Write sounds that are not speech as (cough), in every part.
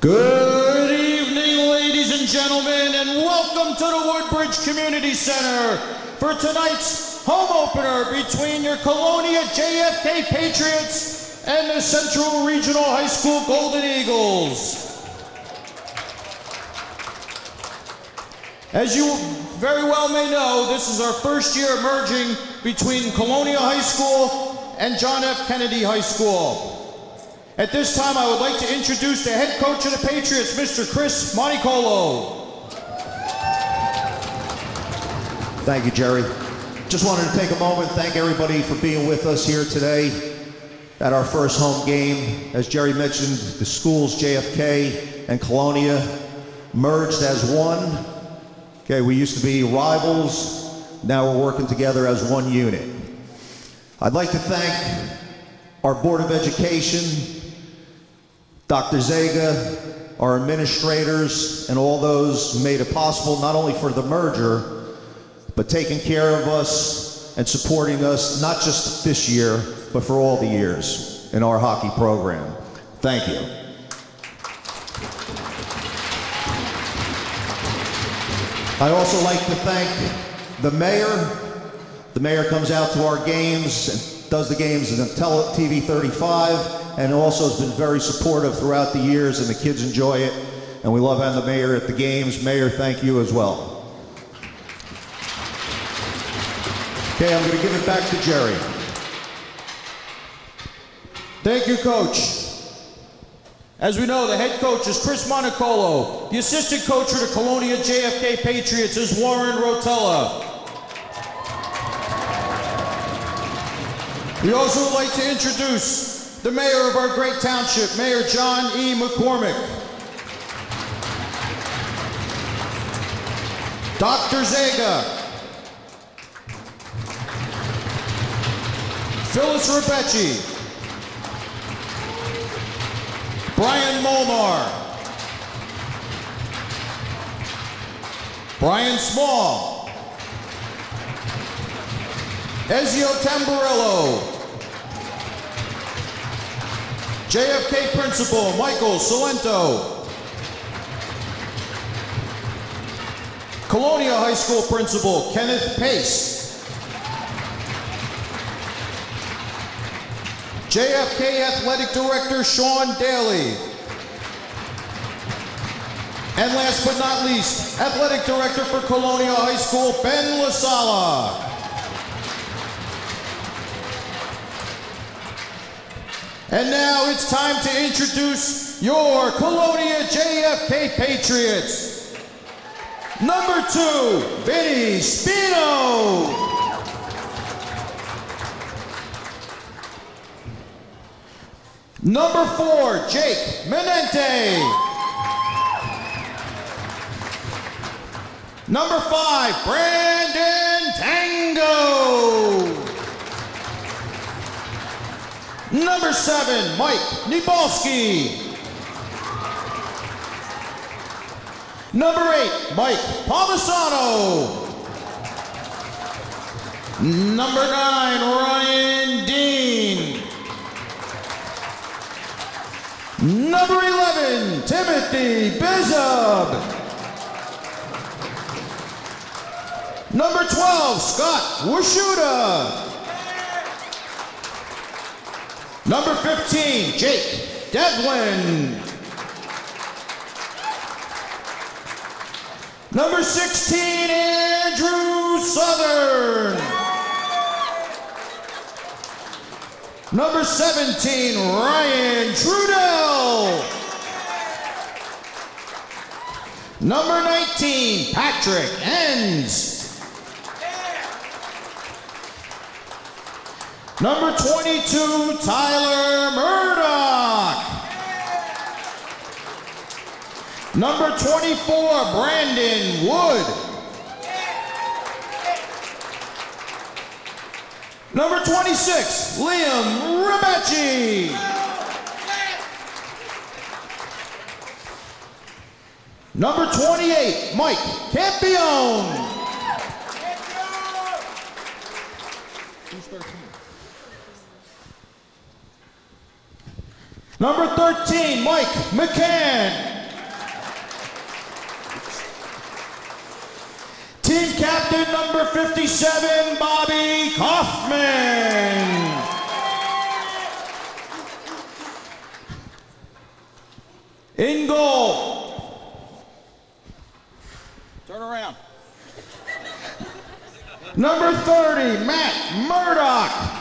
Good evening, ladies and gentlemen, and welcome to the Woodbridge Community Center for tonight's home opener between your Colonia JFK Patriots and the Central Regional High School Golden Eagles. As you very well may know, this is our first year merging between Colonia High School and John F. Kennedy High School. At this time, I would like to introduce the head coach of the Patriots, Mr. Chris Monicolo. Thank you, Jerry. Just wanted to take a moment, thank everybody for being with us here today at our first home game. As Jerry mentioned, the schools, JFK and Colonia, merged as one. Okay, we used to be rivals, now we're working together as one unit. I'd like to thank our Board of Education, Dr. Zaga, our administrators, and all those who made it possible not only for the merger, but taking care of us and supporting us not just this year, but for all the years in our hockey program. Thank you. I also like to thank the mayor. The mayor comes out to our games and does the games on Tele TV 35 and also has been very supportive throughout the years and the kids enjoy it. And we love having the mayor at the games. Mayor, thank you as well. Okay, I'm going to give it back to Jerry. Thank you, Coach. As we know, the head coach is Chris Monicolo. The assistant coach for the Colonia JFK Patriots is Warren Rotella. We also would like to introduce the mayor of our great township, Mayor John E. McCormac. Dr. Zaga. Phyllis Rebecci. Brian Molnar. Brian Small. Ezio Tamburillo. JFK Principal Michael Salento. Colonia High School Principal Kenneth Pace. JFK Athletic Director Sean Daly. And last but not least, Athletic Director for Colonia High School, Ben LaSala. And now it's time to introduce your Colonia JFK Patriots. Number two, Vinny Spino. Number four, Jake Menente. Number five, Brandon Tango. Number seven, Mike Nibalski. Number eight, Mike Palmisano. Number nine, Ryan Dean. Number 11, Timothy Bizub. Number 12, Scott Washuda. Number 15, Jake Devlin. Number 16, Andrew Southern. Number 17, Ryan Trudell. Number 19, Patrick Enns. Number 22, Tyler Murdoch. Number 24, Brandon Wood. Number 26, Liam Rebecci. Number 28, Mike Campione. Number 13, Mike McCann. Team captain number 57, Bobby Kaufman. In goal. Turn around. Number 30, Matt Murdoch.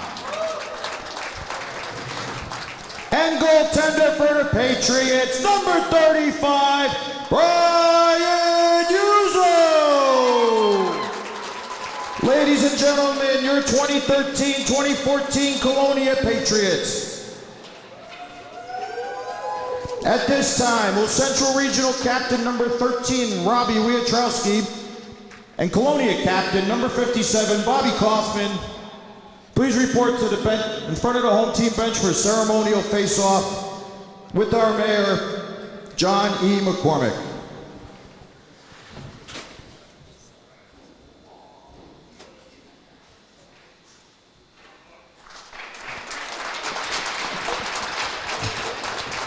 And goaltender for the Patriots, number 35, Brian Uzo. Ladies and gentlemen, your 2013-2014 Colonia Patriots. At this time, will Central Regional Captain number 13, Robbie Wietrowski, and Colonia Captain number 57, Bobby Kaufman, please report to the bench in front of the home team bench for a ceremonial face-off with our mayor, John E. McCormac.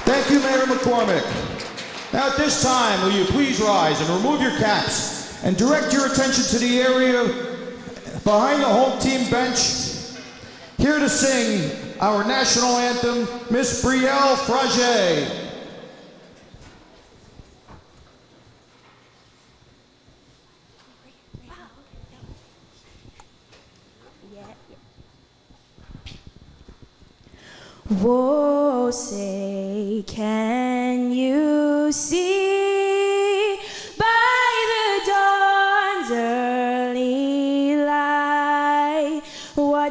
Thank you, Mayor McCormac. Now at this time, will you please rise and remove your caps and direct your attention to the area behind the home team bench. Here to sing our national anthem, Miss Brielle Frage. Whoa, say, can you see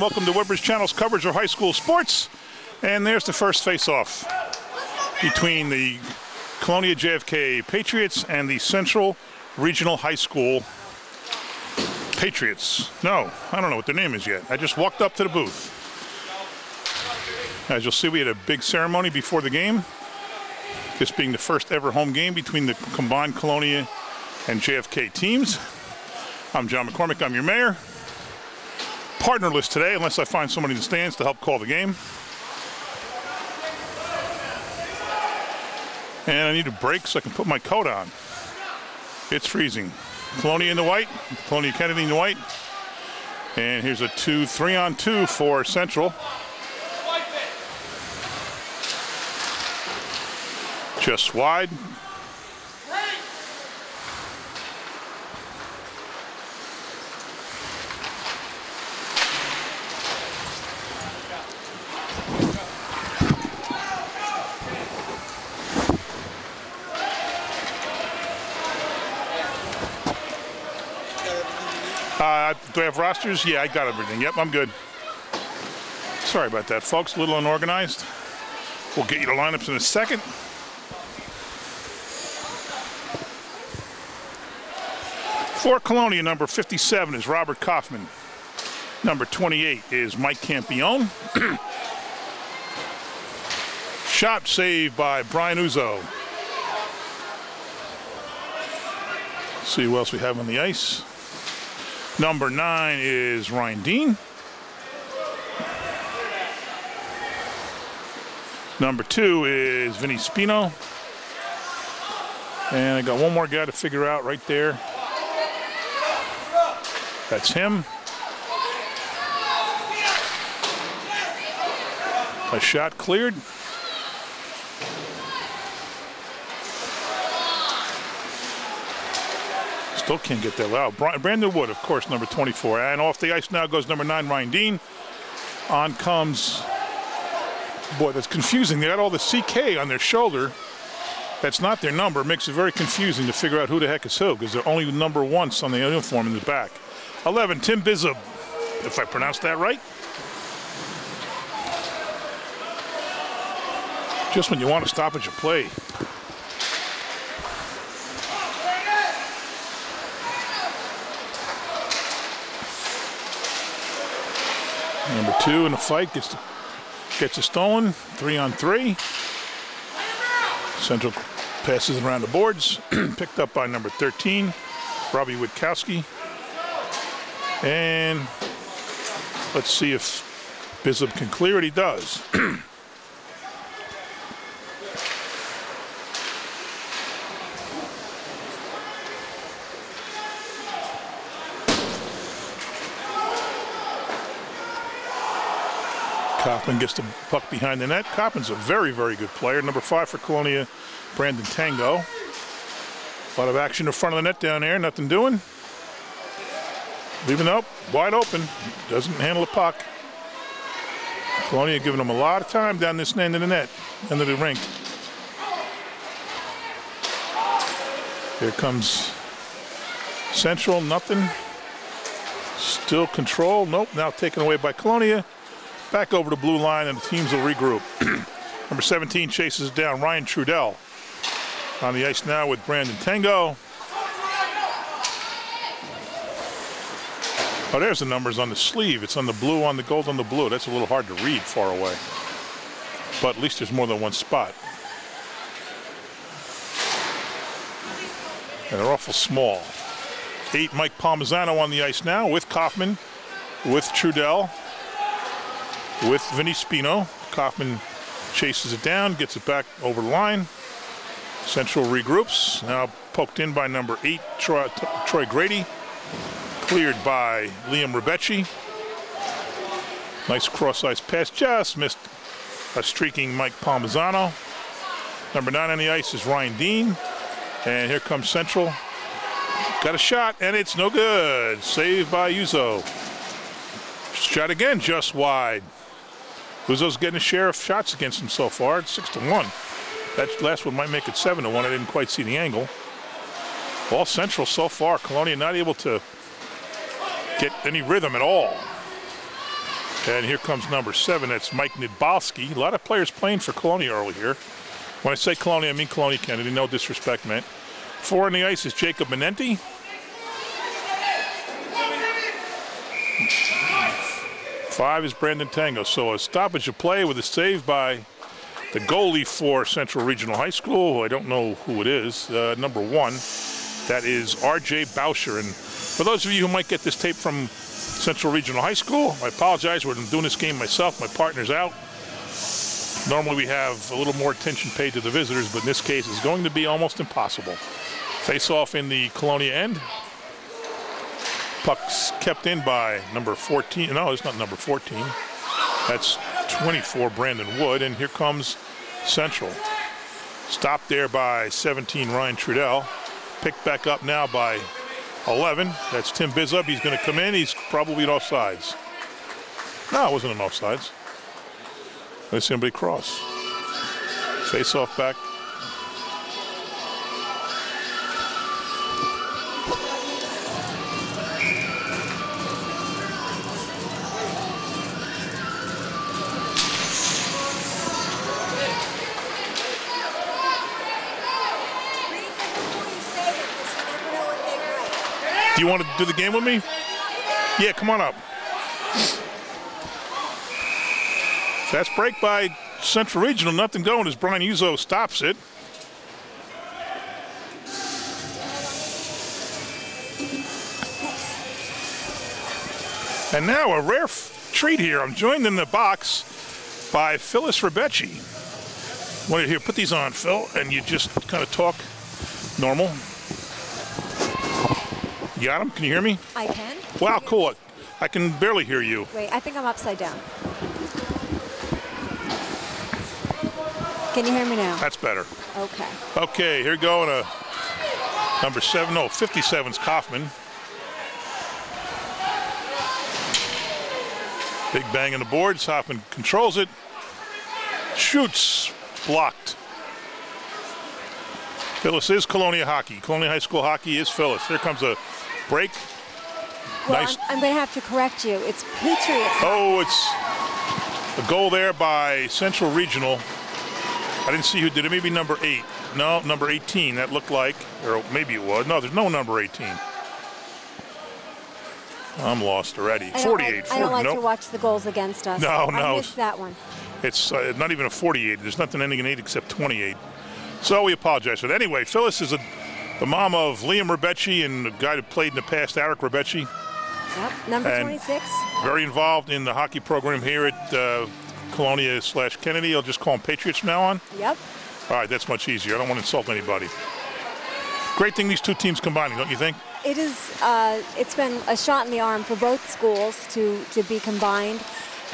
welcome to Woodbridge Channel's coverage of high school sports. And there's the first face-off between the Colonia JFK Patriots and the Central Regional High School Patriots. No, I don't know what their name is yet. I just walked up to the booth. As you'll see, we had a big ceremony before the game. This being the first ever home game between the combined Colonia and JFK teams. I'm John McCormac, I'm your mayor partnerless today unless I find somebody in the stands to help call the game. And I need a break so I can put my coat on. It's freezing. Colonia in the white, Colonia Kennedy in the white. And here's a two, three on two for Central. Just wide. Uh, do I have rosters? Yeah, I got everything. Yep, I'm good. Sorry about that, folks. A little unorganized. We'll get you the lineups in a second. For Colonia, number 57 is Robert Kaufman. Number 28 is Mike Campione. (clears throat) Shot saved by Brian Uzo. See who else we have on the ice. Number nine is Ryan Dean. Number two is Vinny Spino. And I got one more guy to figure out right there. That's him. A shot cleared. Still can't get that out. Brandon Wood, of course, number 24. And off the ice now goes number nine, Ryan Dean. On comes, boy, that's confusing. They got all the CK on their shoulder. That's not their number. Makes it very confusing to figure out who the heck is who because they're only number once on the uniform in the back. 11, Tim Bizub, if I pronounced that right. Just when you want to stop at your play. Number two in the fight gets gets a stolen. Three on three. Central passes around the boards. (clears throat) Picked up by number 13, Robbie Witkowski. And let's see if Bislip can clear it. He does. (clears throat) Kaufman gets the puck behind the net. Kaufman's a very, very good player. Number five for Colonia, Brandon Tango. A lot of action in front of the net down there. Nothing doing. Leaving up, wide open. Doesn't handle the puck. Colonia giving him a lot of time down this end of the net, end of the rink. Here comes Central, nothing. Still control, nope, now taken away by Colonia. Back over the blue line, and the teams will regroup. (clears throat) Number 17 chases down Ryan Trudell. On the ice now with Brandon Tango. Oh, there's the numbers on the sleeve. It's on the blue, on the gold, on the blue. That's a little hard to read far away. But at least there's more than one spot. And they're awful small. Eight Mike Palmisano on the ice now with Kaufman, with Trudell, with Vinny Spino. Kaufman chases it down, gets it back over the line. Central regroups. Now poked in by number eight, Troy, Troy Grady. Cleared by Liam Rebecci. Nice cross-ice pass, just missed a streaking Mike Palmisano. Number nine on the ice is Ryan Dean. And here comes Central. Got a shot, and it's no good. Saved by Uzo. Shot again, just wide. Uzo's getting a share of shots against him so far. It's six to one. That last one might make it seven to one. I didn't quite see the angle. All Central so far. Colonia not able to get any rhythm at all. And here comes number seven. That's Mike Nidbalski. A lot of players playing for Colonia early here. When I say Colonia, I mean Colonia Kennedy. No disrespect meant. Four on the ice is Jacob Menenti. Five is Brandon Tango. So a stoppage of play with a save by the goalie for Central Regional High School. I don't know who it is. Uh, number one, that is R.J. Bauscher. And for those of you who might get this tape from Central Regional High School, I apologize. We're doing this game myself. My partner's out. Normally we have a little more attention paid to the visitors, but in this case it's going to be almost impossible. Face off in the Colonia end. Puck's kept in by number 14. No, it's not number 14. That's 24, Brandon Wood. And here comes Central. Stopped there by 17, Ryan Trudell. Picked back up now by 11. That's Tim Bizub. He's going to come in. He's probably an offsides. No, it wasn't an offsides. See somebody cross. Face off back do the game with me? Yeah, come on up. Fast break by Central Regional. Nothing going as Brian Uzo stops it. And now a rare treat here. I'm joined in the box by Phyllis Rebecci. Wait, here, put these on, Phil, and you just kind of talk normal. You got him? Can you hear me? I can. Wow, cool. I can barely hear you. Wait, I think I'm upside down. Can you hear me now? That's better. Okay. Okay, here going to number seven. No, 57's Kaufman. Big bang on the boards. Kaufman controls it. Shoots. Blocked. Phyllis is Colonia hockey. Colonia High School hockey is Phyllis. Here comes a break. Well, Nice. I'm, I'm going to have to correct you. It's Patriots. Oh, it's a goal there by Central Regional. I didn't see who did it. Maybe number eight. No, number 18. That looked like, or maybe it was. No, there's no number 18. I'm lost already. I 48. Like, I don't like nope. to watch the goals against us. No, I no. missed that one. It's uh, not even a 48. There's nothing ending in 8 except 28. So we apologize for that. Anyway, Phyllis is a, the mom of Liam Rebecci and the guy that played in the past, Eric Rebecci. Yep. Number And- 26. Very involved in the hockey program here at uh, Colonia slash Kennedy. I'll just call them Patriots from now on. Yep. All right, that's much easier. I don't want to insult anybody. Great thing these two teams combining, don't you think? It is. Uh, it's been a shot in the arm for both schools to to be combined.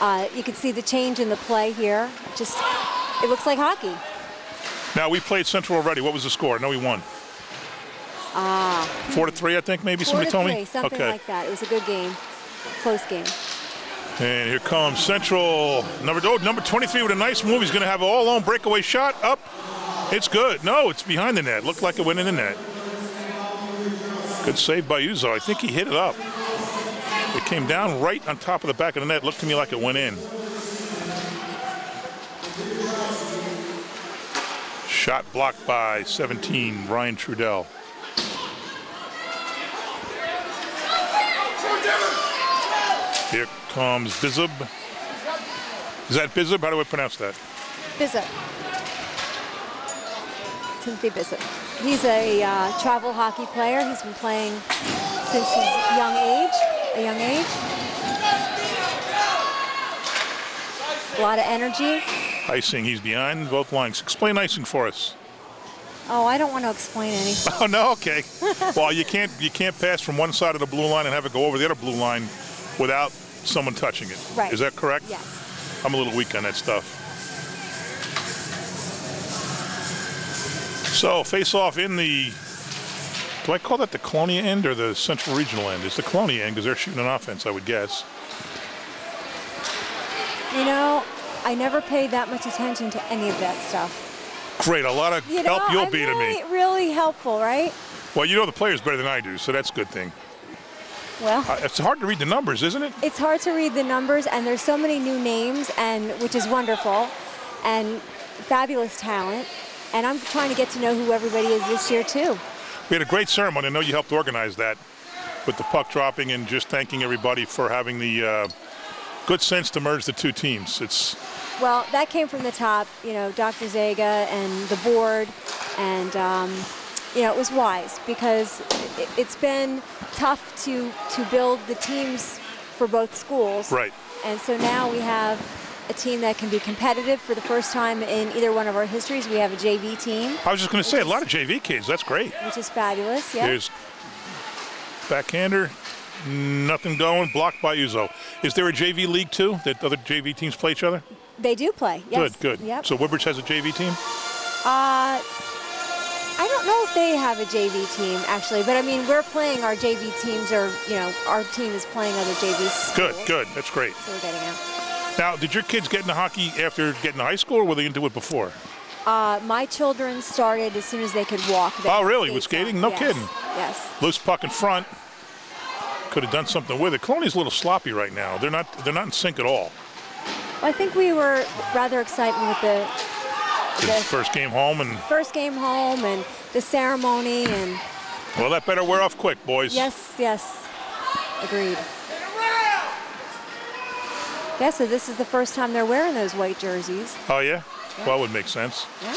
Uh, you can see the change in the play here. Just, it looks like hockey. Now we played Central already. What was the score? I know we won. Ah. Four to three, I think. Maybe Four somebody to told three, me. something okay. like that. It was a good game, close game. And here comes Central number oh, number 23 with a nice move. He's going to have an all-on breakaway shot up. It's good. No, it's behind the net. Looked like it went in the net. Good save by Uzo. I think he hit it up. It came down right on top of the back of the net. Looked to me like it went in. Shot blocked by 17, Ryan Trudell. Here comes Bizub. Is that Bizub? How do I pronounce that? Bissett. Timothy Bissett. He's a uh, travel hockey player. He's been playing since his young age, a young age. A lot of energy. Icing, he's behind both lines. Explain icing for us. Oh, I don't want to explain anything. (laughs) Oh no, okay. well, you can't you can't pass from one side of the blue line and have it go over the other blue line without someone touching it. Right. Is that correct? Yes. I'm a little weak on that stuff. So face off in the. Do I call that the Colonia end or the Central Regional end? It's the Colonia end because they're shooting an offense, I would guess. You know, I never paid that much attention to any of that stuff. Great, a lot of You know, help you'll I'm be really, to me. really helpful, right? Well, you know the players better than I do, so that's a good thing. Well, Uh, It's hard to read the numbers, isn't it? it's hard to read the numbers, and there's so many new names, and which is wonderful, and fabulous talent. And I'm trying to get to know who everybody is this year too. We had a great ceremony. I know you helped organize that with the puck dropping and just thanking everybody for having the uh, good sense to merge the two teams. It's Well, that came from the top, you know, Dr. Zaga and the board, and um, you know, it was wise because it, it's been tough to to build the teams for both schools. right. And so now we have a team that can be competitive for the first time in either one of our histories. We have a JV team, I was just going to say a lot of JV kids. That's great. which is fabulous. Yeah. There's backhander, nothing going, blocked by Uzo. Is there a JV league too that other JV teams play each other? They do play. Yes. Good, good. Yep. So Woodbridge has a JV team. Uh, I don't know if they have a JV team actually, but I mean we're playing our JV teams, or you know our team is playing other JVs. Good, good. That's great. So we're getting out. Now, did your kids get into hockey after getting to high school, or were they into it before? Uh, my children started as soon as they could walk. They Oh, really? skate With skating? No Yes. kidding. Yes. Loose puck in front. Could have done something with it. Colonia's a little sloppy right now. They're not. They're not in sync at all. Well, I think we were rather excited with the the first game home, and first game home and the ceremony and Well, that better wear off quick, boys. Yes, yes. Agreed. Yeah, so this is the first time they're wearing those white jerseys. Oh, yeah? Well, that would make sense. Yeah.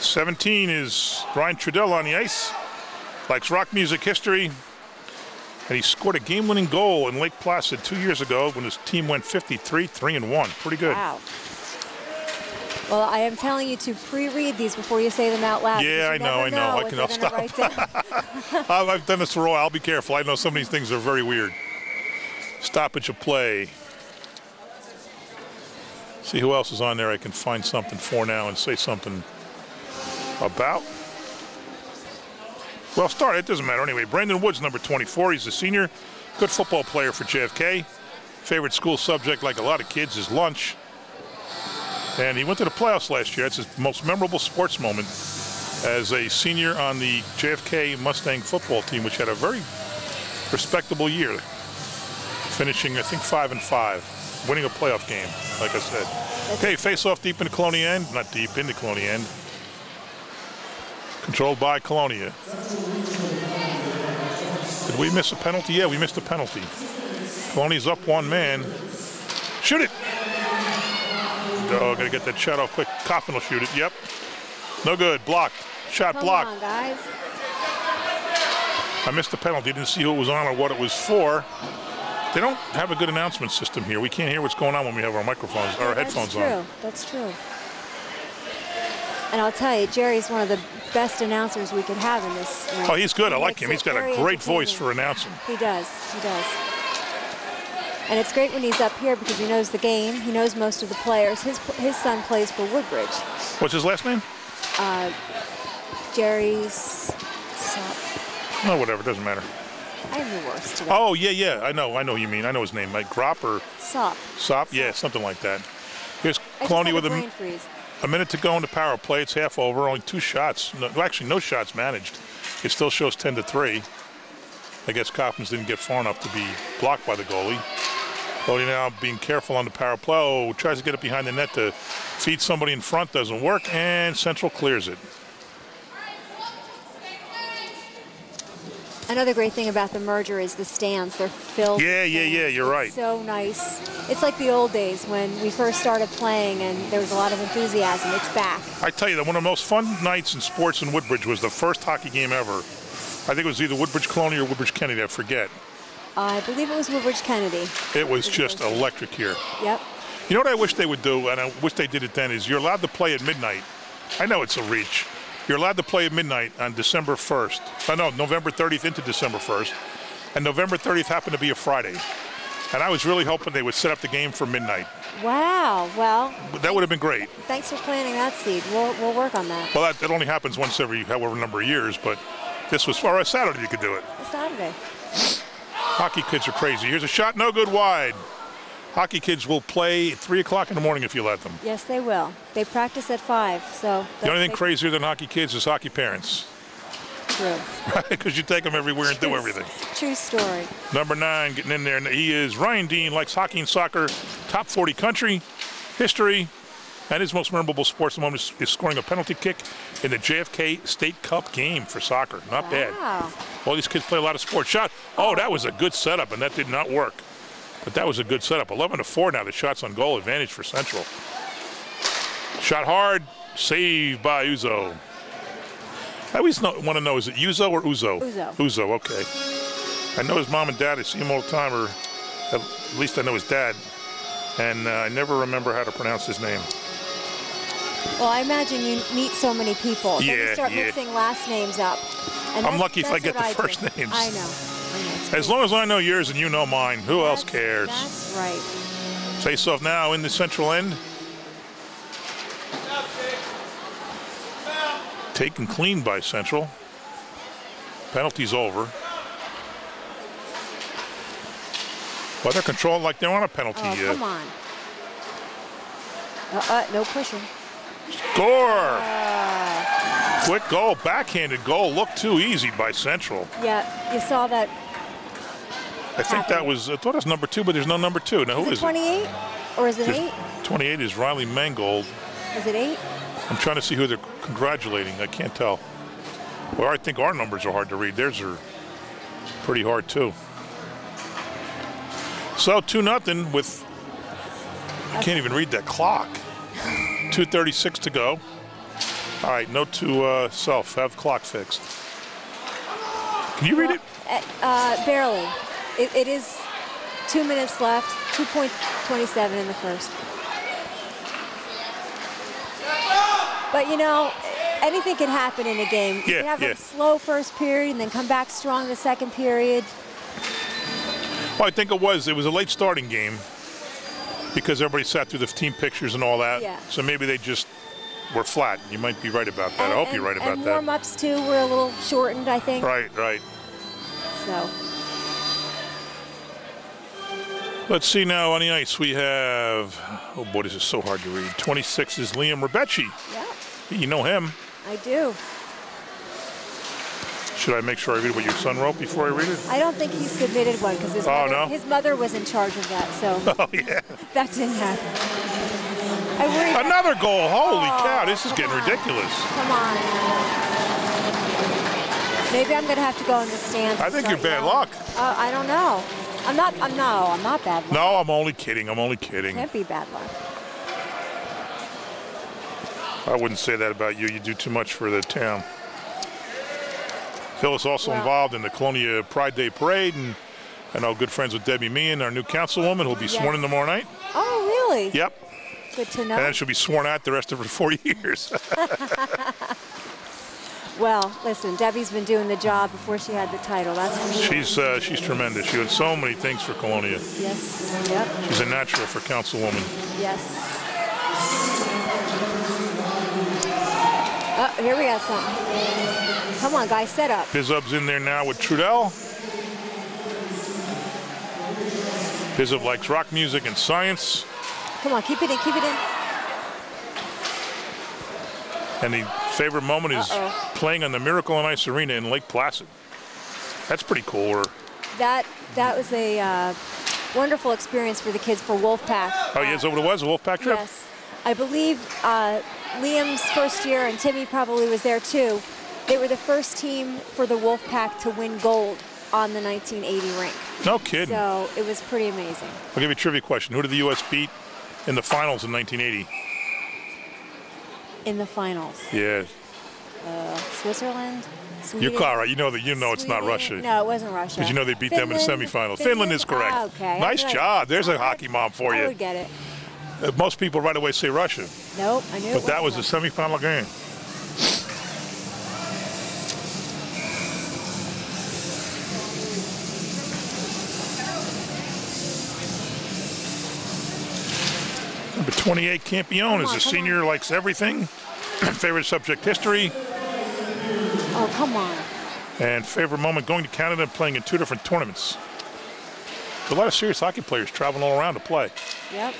17 is Ryan Trudell on the ice. Likes rock music history. And he scored a game-winning goal in Lake Placid two years ago when his team went 53, 3 and 1. Pretty good. Wow. Well, I am telling you to pre-read these before you say them out loud. Yeah, I know, I know. I can- they're I'll gonna stop. (laughs) I've I've done this for a while. I'll be careful. I know some of these things are very weird. Stoppage of play. See who else is on there I can find something for now and say something about. Well, start. It doesn't matter anyway. Brandon Woods, number 24. He's a senior. Good football player for JFK. Favorite school subject, like a lot of kids, is lunch. And he went to the playoffs last year. It's his most memorable sports moment as a senior on the JFK Mustang football team, which had a very respectable year, finishing I think five and five, winning a playoff game. Like I said. Okay, face off deep into Colonia end, not deep into Colonia end. Controlled by Colonia. Did we miss a penalty? Yeah, we missed a penalty. Colonia's up one man. Shoot it! Oh, gotta get that shot off quick. Kaufman will shoot it. Yep. No good. Blocked. Shot Come blocked. on, guys. I missed the penalty. Didn't see who it was on or what it was for. They don't have a good announcement system here. We can't hear what's going on when we have our microphones, our headphones true. on. That's true. And I'll tell you, Jerry's one of the best announcers we could have in this. Oh, he's good. I like him. He's got a great voice for announcing. He does. He does. And it's great when he's up here because he knows the game. He knows most of the players. His his son plays for Woodbridge. What's his last name? Uh, Jerry's. No, whatever. Doesn't matter. I'm the worst today. Oh, yeah, yeah. I know. I know who you mean. I know his name. Like Grop or Sup. Sop? Yeah, something like that. Here's Cloney with a freeze. a minute to go in the power play. It's half over. Only two shots. No, actually, no shots managed. It still shows 10 to 3. I guess Coffins didn't get far enough to be blocked by the goalie. Cody now being careful on the power play. Oh, tries to get it behind the net to feed somebody in front. Doesn't work. And Central clears it. Another great thing about the merger is the stands. They're filled. Yeah, yeah, yeah, you're It's right. So nice. It's like the old days when we first started playing and there was a lot of enthusiasm. It's back. I tell you that one of the most fun nights in sports in Woodbridge was the first hockey game ever. I think it was either Woodbridge Colonia or Woodbridge Kennedy. I forget. I believe it was Woodbridge Kennedy. It was just electric here. Yep. You know what I wish they would do, and I wish they did it then, is you're allowed to play at midnight. I know it's a reach. You're allowed to play at midnight on December 1st. Oh, uh, no, November 30th into December 1st. And November 30th happened to be a Friday. And I was really hoping they would set up the game for midnight. Wow. Well, But that would have been great. thanks for planting that seed. We'll, we'll work on that. Well, that, that only happens once every however number of years, but this was, or a Saturday you could do it. Saturday. Hockey kids are crazy. Here's a shot, no good wide. Hockey kids will play at 3 o'clock in the morning if you let them. Yes, they will. They practice at five, so. The only thing crazier than hockey kids is hockey parents. True. (laughs) Because you take them everywhere and do everything. True story. Number nine getting in there. and He is Ryan Dean, likes hockey and soccer, top 40 country, history, and his most memorable sports moment is, is scoring a penalty kick in the JFK State Cup game for soccer. Not bad. Wow. All these kids play a lot of sports. Shot. Oh, that was a good setup, and that did not work. But that was a good setup. 11 to 4 now. The shots on goal advantage for Central. Shot hard. Saved by Uzo. I always want to know is it Uzo or Uzo? Uzo. Uzo, okay. I know his mom and dad. I see him all the time, or at least I know his dad. And uh, I never remember how to pronounce his name. Well, I imagine you meet so many people. then Yeah, you start yeah. mixing last names up. And I'm lucky if I get the do. first names. I know. I know. As long as I know yours and you know mine, who else cares? That's right. Face off now in the central end. Taken clean by Central. Penalty's over. Well, they're controlling like they're on a penalty. Oh, come on. Uh, uh, no pushing. Score! Ah. Quick goal, backhanded goal. Looked too easy by Central. Yeah, you saw that. I think that was, I thought it was number two, but there's no number two. Now, who Is is it 28? Or is it There's- 8? 28 is Riley Mangold. Is it 8? I'm trying to see who they're congratulating. I can't tell. Well, I think our numbers are hard to read. Theirs are pretty hard too. So two nothing with. I can't even read that clock. 2:36 to go. All right, note to uh, self: have clock fixed. Can you read it? Uh, barely. It, it is two minutes left, 2.27 in the first. But you know, anything can happen in a game. You Yeah, have yeah. a slow first period and then come back strong in the second period. Well, I think it was. It was a late starting game because everybody sat through the team pictures and all that. Yeah. So maybe they just were flat. You might be right about that. I hope and, you're right about and that. warm-ups too were a little shortened, I think. Right, right. So Let's see now on the ice. We have, oh boy, this is so hard to read. 26 is Liam Rebecci. yeah, You know him. I do. Should I make sure I read what your son wrote before I read it? I don't think he submitted one because his, Oh, mother- no? his mother was in charge of that, so (laughs) Oh, yeah. that didn't happen. I worry. that- Another goal. Holy Oh, cow, this is getting on. ridiculous. Come on. Maybe I'm gonna have to go in the stands. I think you're bad yelling. luck. Uh, I don't know. I'm not. I'm no. I'm not bad luck. No, I'm only kidding. I'm only kidding. Can't be bad luck. I wouldn't say that about you. You do too much for the town. Phil is also involved in the Colonia Pride Day Parade, and I know good friends with Debbie Meehan, our new councilwoman, who'll be sworn in tomorrow night. Oh, really? Yep. Good to And know. then she'll be sworn out the rest of her four (laughs) years. (laughs) Well, listen, Debbie's been doing the job before she had the title. That's for sure. she's uh, she's tremendous. She did so many things for Colonia. Yes. Yep. She's a natural for councilwoman. Yes. Oh, here we got something. Come on, guys, set up. Bizub's in there now with Trudell. Bizub likes rock music and science. Come on, keep it in, keep it in. And the favorite moment is Uh-oh. playing on the Miracle on Ice Arena in Lake Placid. That's pretty cool. Or, That that was a uh, wonderful experience for the kids for Wolfpack. oh, yeah, is that what it was? A Wolfpack trip? Yes, I believe uh, Liam's first year, and Timmy probably was there too. They were the first team for the Wolfpack to win gold on the 1980 rink. No kidding. So it was pretty amazing. I'll give you a trivia question. Who did the U.S. beat in the finals in 1980? In the finals, Yeah. Switzerland. You're Sweden. You know that. You know it's not Russia. No, it wasn't Russia. Because you know they beat them in the semifinals. Finland, is correct. Ah, okay. Nice I- job. There's a hockey mom for I you. would get it. Uh, Most people right away say Russia, Nope, I knew. but that was the semifinal game. 28, Campione, is a senior, likes everything. (clears throat) favorite subject, history. Oh, come on. And favorite moment, going to Canada and playing in two different tournaments. A lot of serious hockey players traveling all around to play. Yep.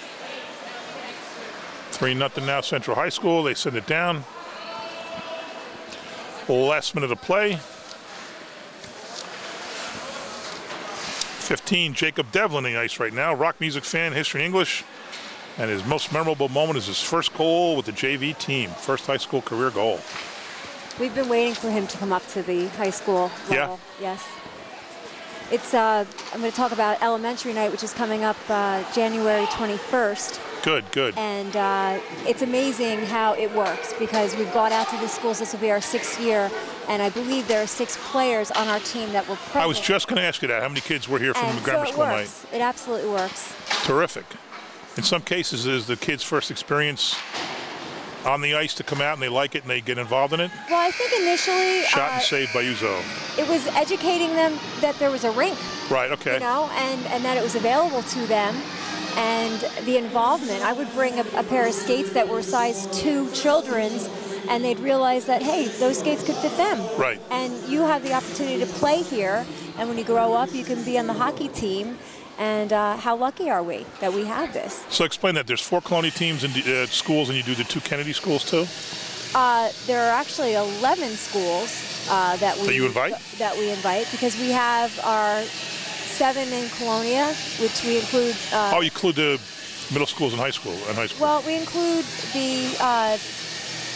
3 nothing now, Central High School. They send it down. Last minute of play. 15, Jacob Devlin on the ice right now. Rock music fan, history English. And his most memorable moment is his first goal with the JV team. First high school career goal. We've been waiting for him to come up to the high school Yeah. level. Yes. It's. Uh, I'm going to talk about elementary night, which is coming up uh, January 21st, Good, good. and uh, it's amazing how it works because we've gone out to the schools. This will be our sixth year, and I believe there are six players on our team that will present. I was just going to ask you that. How many kids were here from and the grammar so it school night? works. It absolutely works. Terrific. In some cases, it is the kids' first experience on the ice to come out and they like it and they get involved in it. Well, I think initially Shot uh, and saved by Uzo. it was educating them that there was a rink Right, okay. you know, and, and that it was available to them. And the involvement, I would bring a, a pair of skates that were size two children's, and they'd realize that, hey, those skates could fit them. Right. And you have the opportunity to play here, and when you grow up, you can be on the hockey team. And uh, how lucky are we that we have this? So explain that. There's four Colonia teams in the, uh, schools and you do the two Kennedy schools too? Uh, there are actually 11 schools uh, that we That you invite? that we invite because we have our seven in Colonia, which we include. Uh, Oh, you include the middle schools and high school and high school. Well, we include the uh,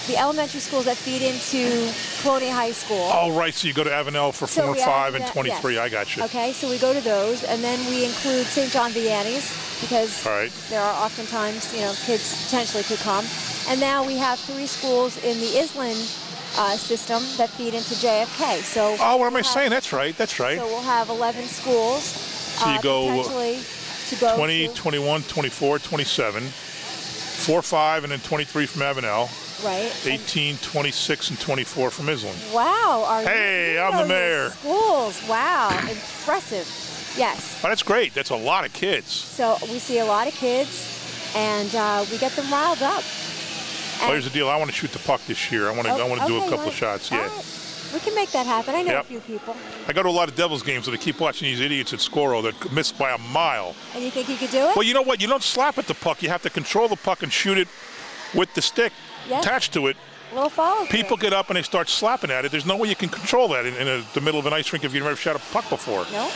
the elementary schools that feed into Colonia High School. Oh, right. So you go to Avenel for So 4, 5, and 23. yes. I got you. Okay, so we go to those, and then we include St. John Vianney's because All right. there are oftentimes, you know, kids potentially could come. And now we have three schools in the Iselin uh, system that feed into JFK. So Oh, what am I we'll saying? That's right. That's right. So we'll have 11 schools. So you uh, go to go 20, to, 21, 24, 27, 4, 5, and then 23 from Avenel, right? and- 18, 26, and 24 from Iselin. Wow, are Hey, I'm the mayor. Schools, wow, impressive. Yes. Oh, that's great. That's a lot of kids. So we see a lot of kids, and uh, we get them riled up. Well, here's the deal. I want to shoot the puck this year. I want to. I want to do a Oh, couple of shots. Yeah. right. We can make that happen. I know Yep. a few people. I go to a lot of Devils games, and I keep watching these idiots at Scoro that miss by a mile. And you think you could do it? Well, you know what? You don't slap at the puck. You have to control the puck and shoot it with the stick Yes. attached to it. little follow. People get up and they start slapping at it. There's no way you can control that in, in a, the middle of an ice rink if you've never shot a puck before. No?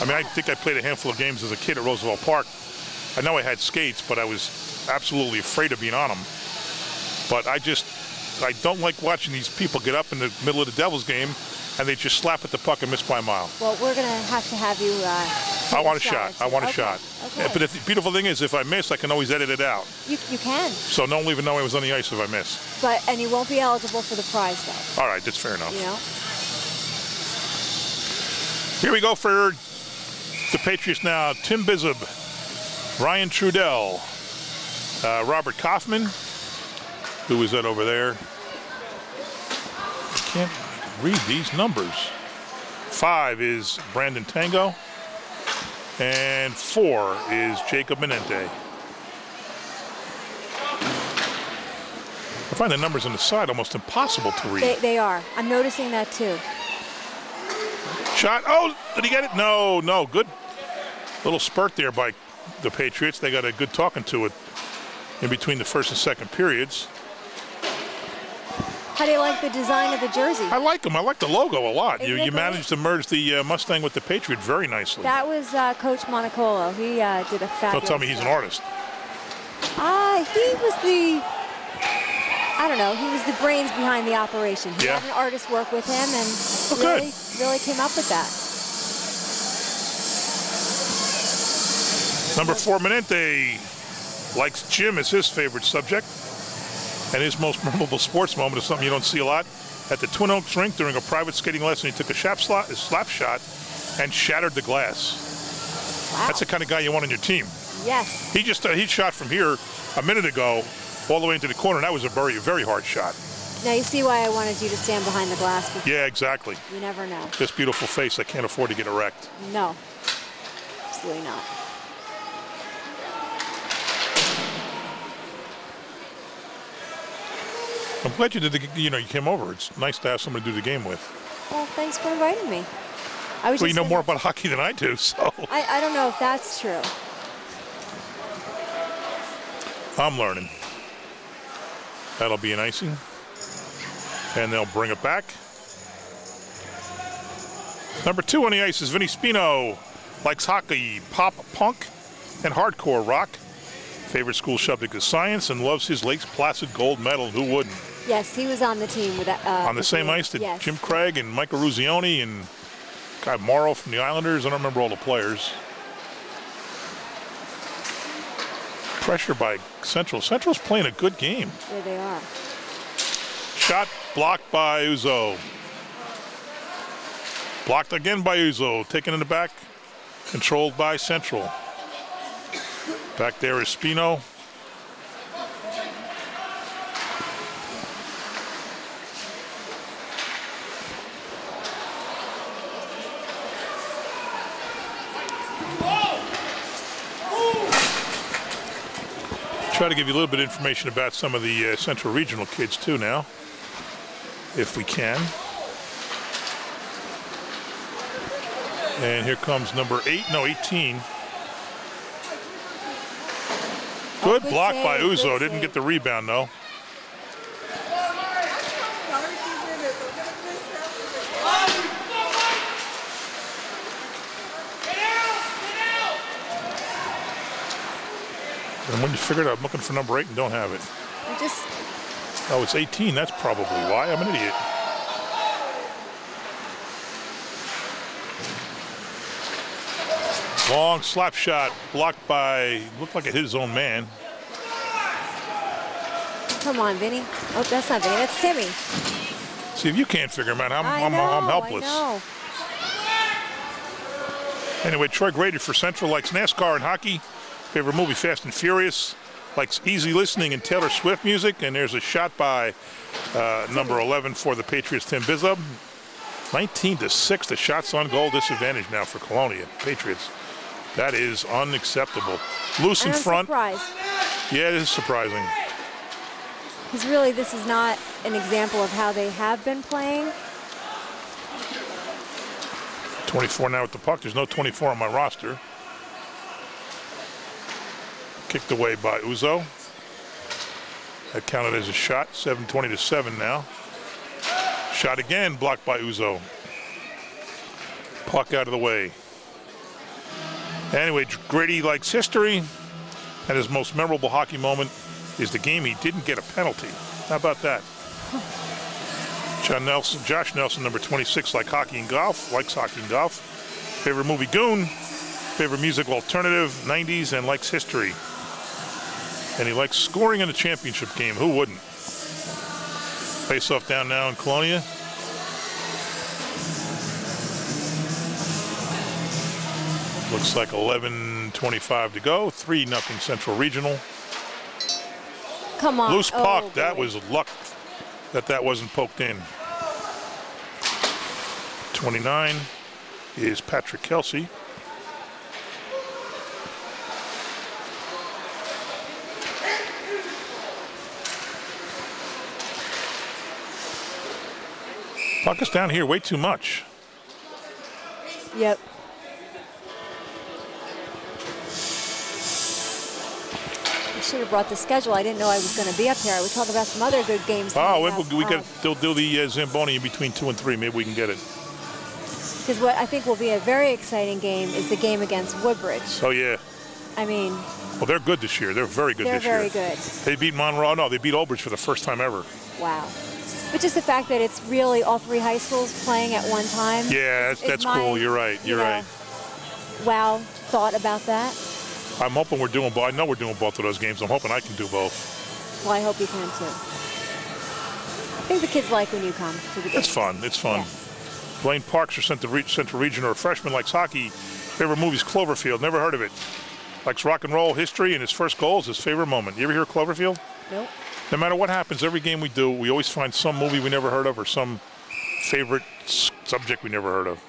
I mean, I think I played a handful of games as a kid at Roosevelt Park. I know I had skates, but I was absolutely afraid of being on them. But I just, I don't like watching these people get up in the middle of the Devils game and they just slap at the puck and miss by a mile. Well, we're going to have to have you. Uh, I want a shot. I want a Okay. shot. Okay. But the beautiful thing is, if I miss, I can always edit it out. you, you can, So no one will even know I was on the ice if I miss. but and you won't be eligible for the prize though. All right, that's fair enough. You know. Here we go for the Patriots now. Tim Bizub, Ryan Trudell, uh, Robert Kaufman. Who is that over there? Can't read these numbers. Five is Brandon Tango. And four is Jacob Menente. I find the numbers on the side almost impossible to read. They, they are. I'm noticing that too. Shot. Oh, did he get it? No, no. Good little spurt there by the Patriots. They got a good talking to it in between the first and second periods. How do you like the design of the jersey? I like them. I like the logo a lot. You, Isn't you managed to merge the uh, Mustang with the Patriot very nicely. That was uh, Coach Monocolo. He uh, did a fabulous. Don't tell me he's an artist. Ah, he was the. I don't know. He was the brains behind the operation. He Yeah. had an artist work with him, and Oh, good. really, really came up with that. Number four, Menente likes gym as his favorite subject. And his most memorable sports moment is something you don't see a lot. At the Twin Oaks rink during a private skating lesson, he took a slap, slap, a slap shot and shattered the glass. Wow. That's the kind of guy you want on your team. yes. He just uh, he shot from here a minute ago all the way into the corner. And that was a very very hard shot. Now you see why I wanted you to stand behind the glass. Yeah, exactly. You never know. This beautiful face, I can't afford to get erect. No. Absolutely not. I'm glad you did the you know you came over. It's nice to have somebody to do the game with. Well, thanks for inviting me. I was Well, you know more about hockey than I do, (laughs) so I, I don't know if that's true. I'm learning. That'll be an icing, and they'll bring it back. Number two on the ice is Vinny Spino. Likes hockey, pop, punk, and hardcore rock. Favorite school subject is science and loves his Lakes Placid gold medal. Who wouldn't? Yes, he was on the team with that. Uh, on the same ice that yes. Jim Craig and Michael Eruzione and Guy Morrow from the Islanders. I don't remember all the players. Pressure by Central. Central's playing a good game. There they are. Shot blocked by Uzo. Blocked again by Uzo. Taken in the back. Controlled by Central. Back there is Spino. Try to give you a little bit of information about some of the uh, Central Regional kids too now, if we can. And here comes number eight, no, 18. Good, good block by Uzo. Didn't save. get the rebound though. And when you figure it out, I'm looking for number eight and don't have it. I just. Oh, it's 18. That's probably why. I'm an idiot. Long slap shot blocked by, looked like it hit his own man. Come on, Vinny. Oh, that's not Vinny. That's Timmy. See, if you can't figure him out, I'm, I'm, know, I'm helpless. Anyway, Troy Grady for Central likes NASCAR and hockey. Favorite movie, Fast and Furious. Likes easy listening and Taylor Swift music. And there's a shot by uh, number 11 for the Patriots, Tim Bizub. 19 to 6, the shots on goal disadvantage now for Colonia. Patriots. That is unacceptable. Loose in front. surprised. Yeah, it is surprising. Because really, this is not an example of how they have been playing. 24 now with the puck. There's no 24 on my roster. Kicked away by Uzo. That counted as a shot. 720 to 7 now. Shot again, blocked by Uzo. Puck out of the way. Anyway, Grady likes history, and his most memorable hockey moment is the game he didn't get a penalty. How about that? John Nelson, Josh Nelson, number 26, like hockey and golf, likes hockey and golf. Favorite movie, Goon. Favorite music, alternative, 90s, and likes history. And he likes scoring in a championship game. Who wouldn't? Face off down now in Colonia. Looks like 11:25 to go. Three nothing Central Regional. Come on. Loose Oh, puck. that was luck that that wasn't poked in. 29 is Patrick Kelsey. Puck is down here way too much. Yep. I should have brought the schedule. I didn't know I was going to be up here. I would talk about some other good games. Oh, we, we got they'll do the uh, Zamboni in between two and three. Maybe we can get it. Because what I think will be a very exciting game is the game against Woodbridge. Oh yeah. I mean, Well, they're good this year. They're very good they're this year. very good. They beat Monroe. No, they beat Old Bridge for the first time ever. Wow. But just the fact that it's really all three high schools playing at one time. Yeah, is- that's, that's my, cool. You're right. you You're know, right. Wow, thought about that. I'm hoping we're doing both. I know we're doing both of those games. I'm hoping I can do both. Well, I hope you can too. I think the kids like when you come to the game. It's fun. It's fun. Yeah. Blaine Parks for Central, Re- Central Region or a freshman likes hockey. Favorite movie's Cloverfield. Never heard of it. Likes rock and roll history, and his first goal is his favorite moment. You ever hear of Cloverfield? Nope. No matter what happens, every game we do, we always find some movie we never heard of or some favorite s- subject we never heard of.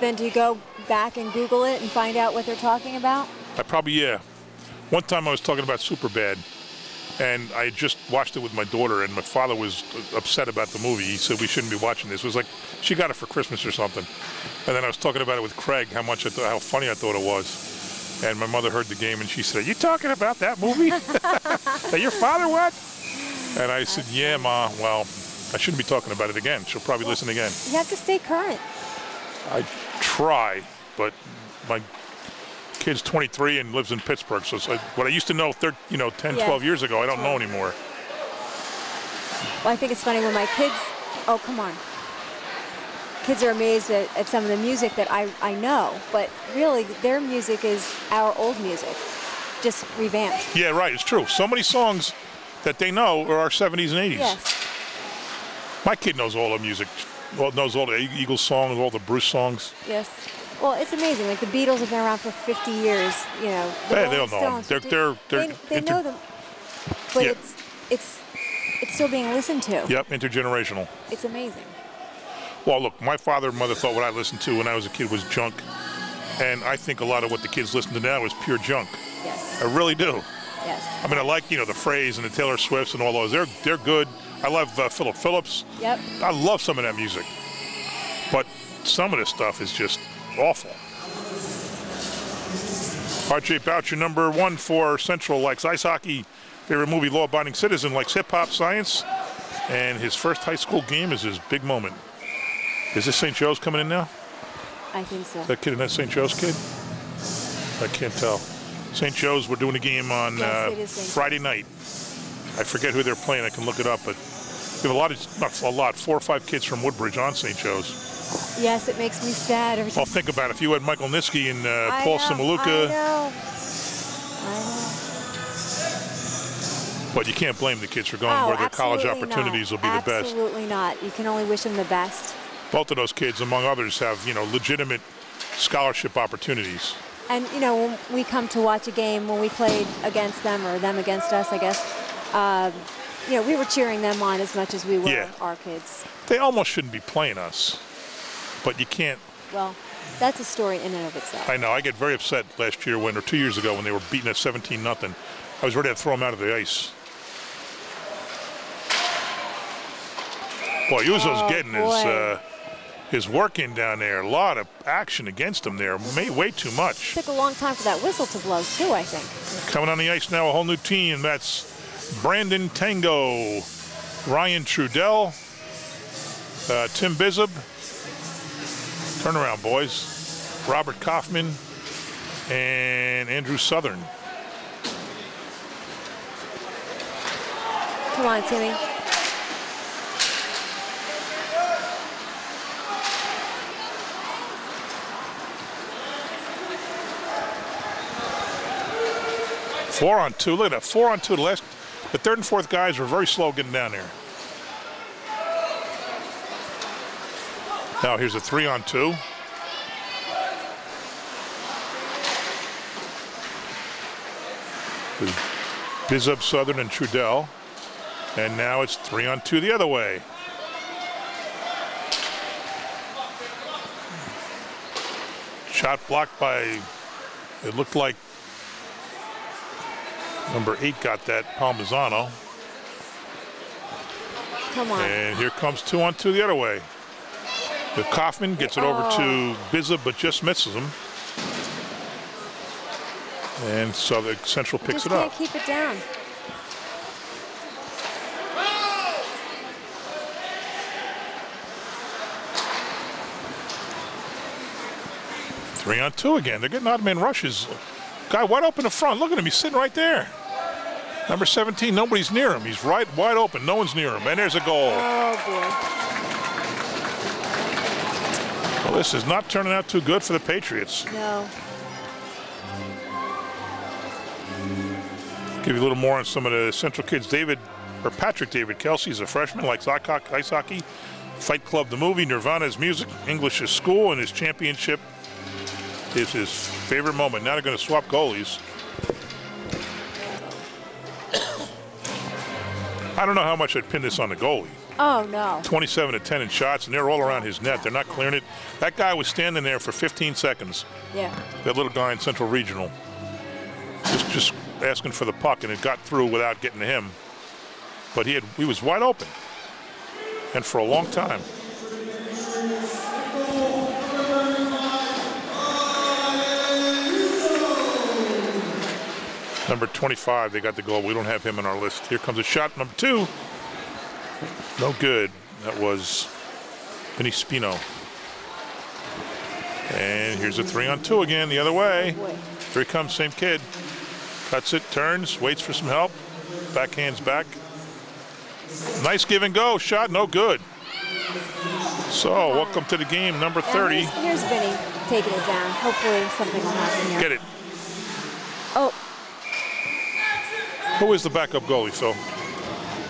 Then do you go back and Google it and find out what they're talking about? I probably yeah. One time I was talking about Superbad, and I had just watched it with my daughter, and my father was upset about the movie. He said we shouldn't be watching this. It was like she got it for Christmas or something. And then I was talking about it with Craig, how much I thought, how funny I thought it was. And my mother heard the game, and she said, "Are you talking about that movie? that (laughs) your father what?" And I said, "Yeah, ma. Well, I shouldn't be talking about it again. She'll probably listen again." You have to stay current. I try, but my kid's 23 and lives in Pittsburgh. So what I used to know, thir- you know, 10, Yes. 12 years ago, I don't know anymore. Well, I think it's funny when my kids, oh, come on. Kids are amazed at, at some of the music that I, I know, but really their music is our old music, just revamped. Yeah, right. It's true. So many songs that they know are our 70s and 80s. Yes. My kid knows all the music. Well, knows all the Eagles songs, all the Bruce songs. Yes. Well, it's amazing. Like the Beatles have been around for 50 years. You know, the Rolling they don't know They're- 50 they're- they're they, they know them, but Yeah. it's it's it's still being listened to. Yep, intergenerational. It's amazing. Well, look, my father and mother thought what I listened to when I was a kid was junk. And I think a lot of what the kids listen to now is pure junk. Yes. I really do. Yes. I mean, I like, you know, the phrase and the Taylor Swifts and all those. They're, they're good. I love uh, Philip Phillips. Yep. I love some of that music. But some of this stuff is just awful. RJ Boucher, number one for Central, likes ice hockey. Favorite movie, Law Abiding Citizen, likes hip hop, science. And his first high school game is his big moment. Is this St. Joe's coming in now? I think so. That kid, and that St. Joe's kid? I can't tell. St. Joe's, we're doing a game on Yes, uh, it is St. Friday night. I forget who they're playing. I can look it up, but we have a lot of, not a lot, four or five kids from Woodbridge on St. Joe's. Yes, it makes me sad. Every Well, think about it. If you had Michael Niski and uh, Paul know, I Samaluka, know. I know. but you can't blame the kids for going Oh, where their college opportunities not. will be the best. Absolutely not. You can only wish them the best. Both of those kids, among others, have you know legitimate scholarship opportunities. And you know, when we come to watch a game, when we played against them or them against us, I guess, um, you know, we were cheering them on as much as we were Yeah. our kids. They almost shouldn't be playing us, but you can't. Well, that's a story in and of itself. I know. I get very upset last year when, or two years ago, when they were beaten at 17 nothing. I was ready to throw them out of the ice. Boy, Uzo's Oh, getting his uh, his working down there. A lot of action against him there. May, way too much. took a long time for that whistle to blow too. I think. Coming on the ice now, a whole new team. That's Brandon Tango, Ryan Trudell, uh, Tim Bizub. Turn around, boys. Robert Kaufman and Andrew Southern. Come on, Timmy. Four on two. Look at that. Four on two. The last, the third and fourth guys were very slow getting down there. Now here's a three on two. Bizub, Southern, and Trudell. And now it's three on two the other way. Shot blocked by, it looked like number eight got that, Palmisano. Come on. And here comes two on two the other way. If Kaufman gets it over to oh. Biza, but just misses him. And so the Central picks Just it can't up. keep it down. Three on two again. They're getting odd man rushes. Guy wide open in front. Look at him. He's sitting right there. Number 17, nobody's near him. He's right wide open. No one's near him. And there's a goal. Oh boy. Well, this is not turning out too good for the Patriots. No. Give you a little more on some of the Central kids. David, or Patrick David Kelsey is a freshman, likes ice ice hockey. Fight Club, the movie, Nirvana is music, English is school, and his championship is his favorite moment. Now they're going to swap goalies. (coughs) I don't know how much I'd pin this on the goalie. Oh no. 27 to 10 in shots, and they're all around his net. They're not clearing it. That guy was standing there for 15 seconds. Yeah. That little guy in Central Regional. Just just asking for the puck, and it got through without getting to him. But he had he was wide open. And for a long time. Number 25, they got the goal. We don't have him on our list. Here comes a shot, number two. No good. That was Vinny Spino. And here's a three on two again, the other way. Here he comes, same kid. Cuts it, turns, waits for some help. Backhands back. Nice give and go. Shot, no good. So, welcome to the game, number 30. Here's, here's Vinny taking it down. Hopefully something will happen here. Get it. Oh, Who is the backup goalie, Phil?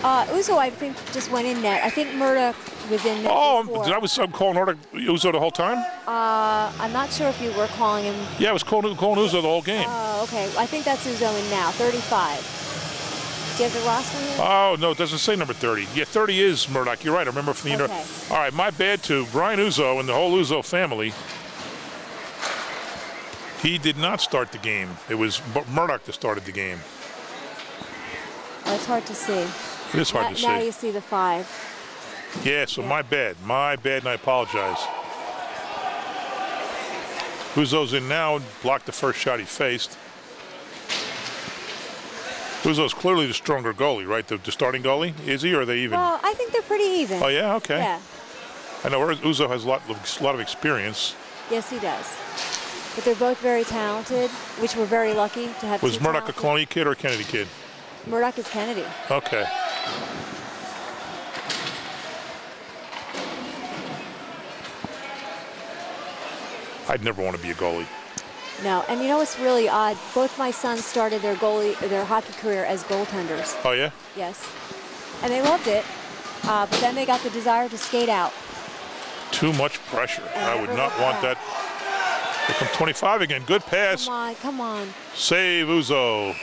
uh, Uzo, I think just went in net. I think Murdoch was in net Oh, before. did I was I'm calling Nordic Uzo the whole time? Uh, I'm not sure if you were calling him. Yeah, I was calling, calling Uzo the whole game. Oh, okay. I think that's Uzo in now. 35. Do you have the roster here? Oh, no, it doesn't say number 30. Yeah, 30 is Murdoch. You're right. I remember from the Okay. inter- All right, my bad to Brian Uzo and the whole Uzo family. He did not start the game. It was Murdoch that started the game. It's hard to see. It is hard now, to see. now you see the five. Yeah, so Yeah. my bad. My bad, and I apologize. Uzo's in now, blocked the first shot he faced. Uzo's clearly the stronger goalie, right? The, the starting goalie? Is he, or are they even? Well, I think they're pretty even. oh, yeah? Okay. Yeah. I know Uzo has a lot, of- lot of experience. Yes, he does. But they're both very talented, which we're very lucky to have. Was Murdoch a talented- Colonia kid or a Kennedy kid? Murdoch is Kennedy. Okay. I'd never want to be a goalie. No, and you know what's really odd? Both my sons started their goalie, their hockey career as goaltenders. Oh yeah. Yes, and they loved it. Uh, but then they got the desire to skate out. Too much pressure. I would not want want that. Here comes 25 again. Good pass. Come on, come on. Save Uzo.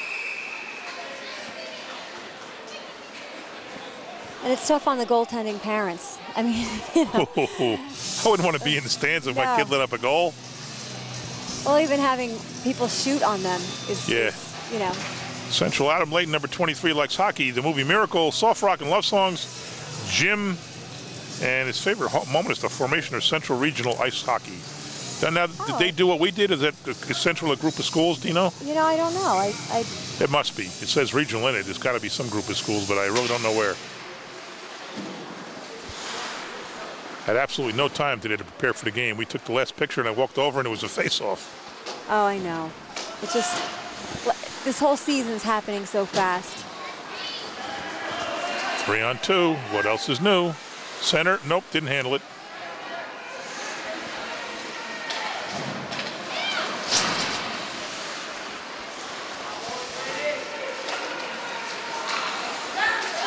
And it's tough on the goaltending parents. I mean, (laughs) you know, (laughs) I wouldn't want to be in the stands if my kid lit up a goal. well, even having people shoot on them is, Yeah. is, you know, Central Adam Layton, number 23, likes hockey. The movie Miracle, soft rock and love songs. Gym, and his favorite moment is the formation of Central Regional Ice Hockey. Now, now did they oh. do what we did? Is that is Central a group of schools? Do you know? you know, I don't know. I, I It must be. It says regional in it. There's got to be some group of schools, but I really don't know where. Had absolutely no time today to prepare for the game. We took the last picture and I walked over and it was a face-off. Oh, I know. It's just this whole season's happening so fast. Three on two. What else is new? Center. Nope, didn't handle it.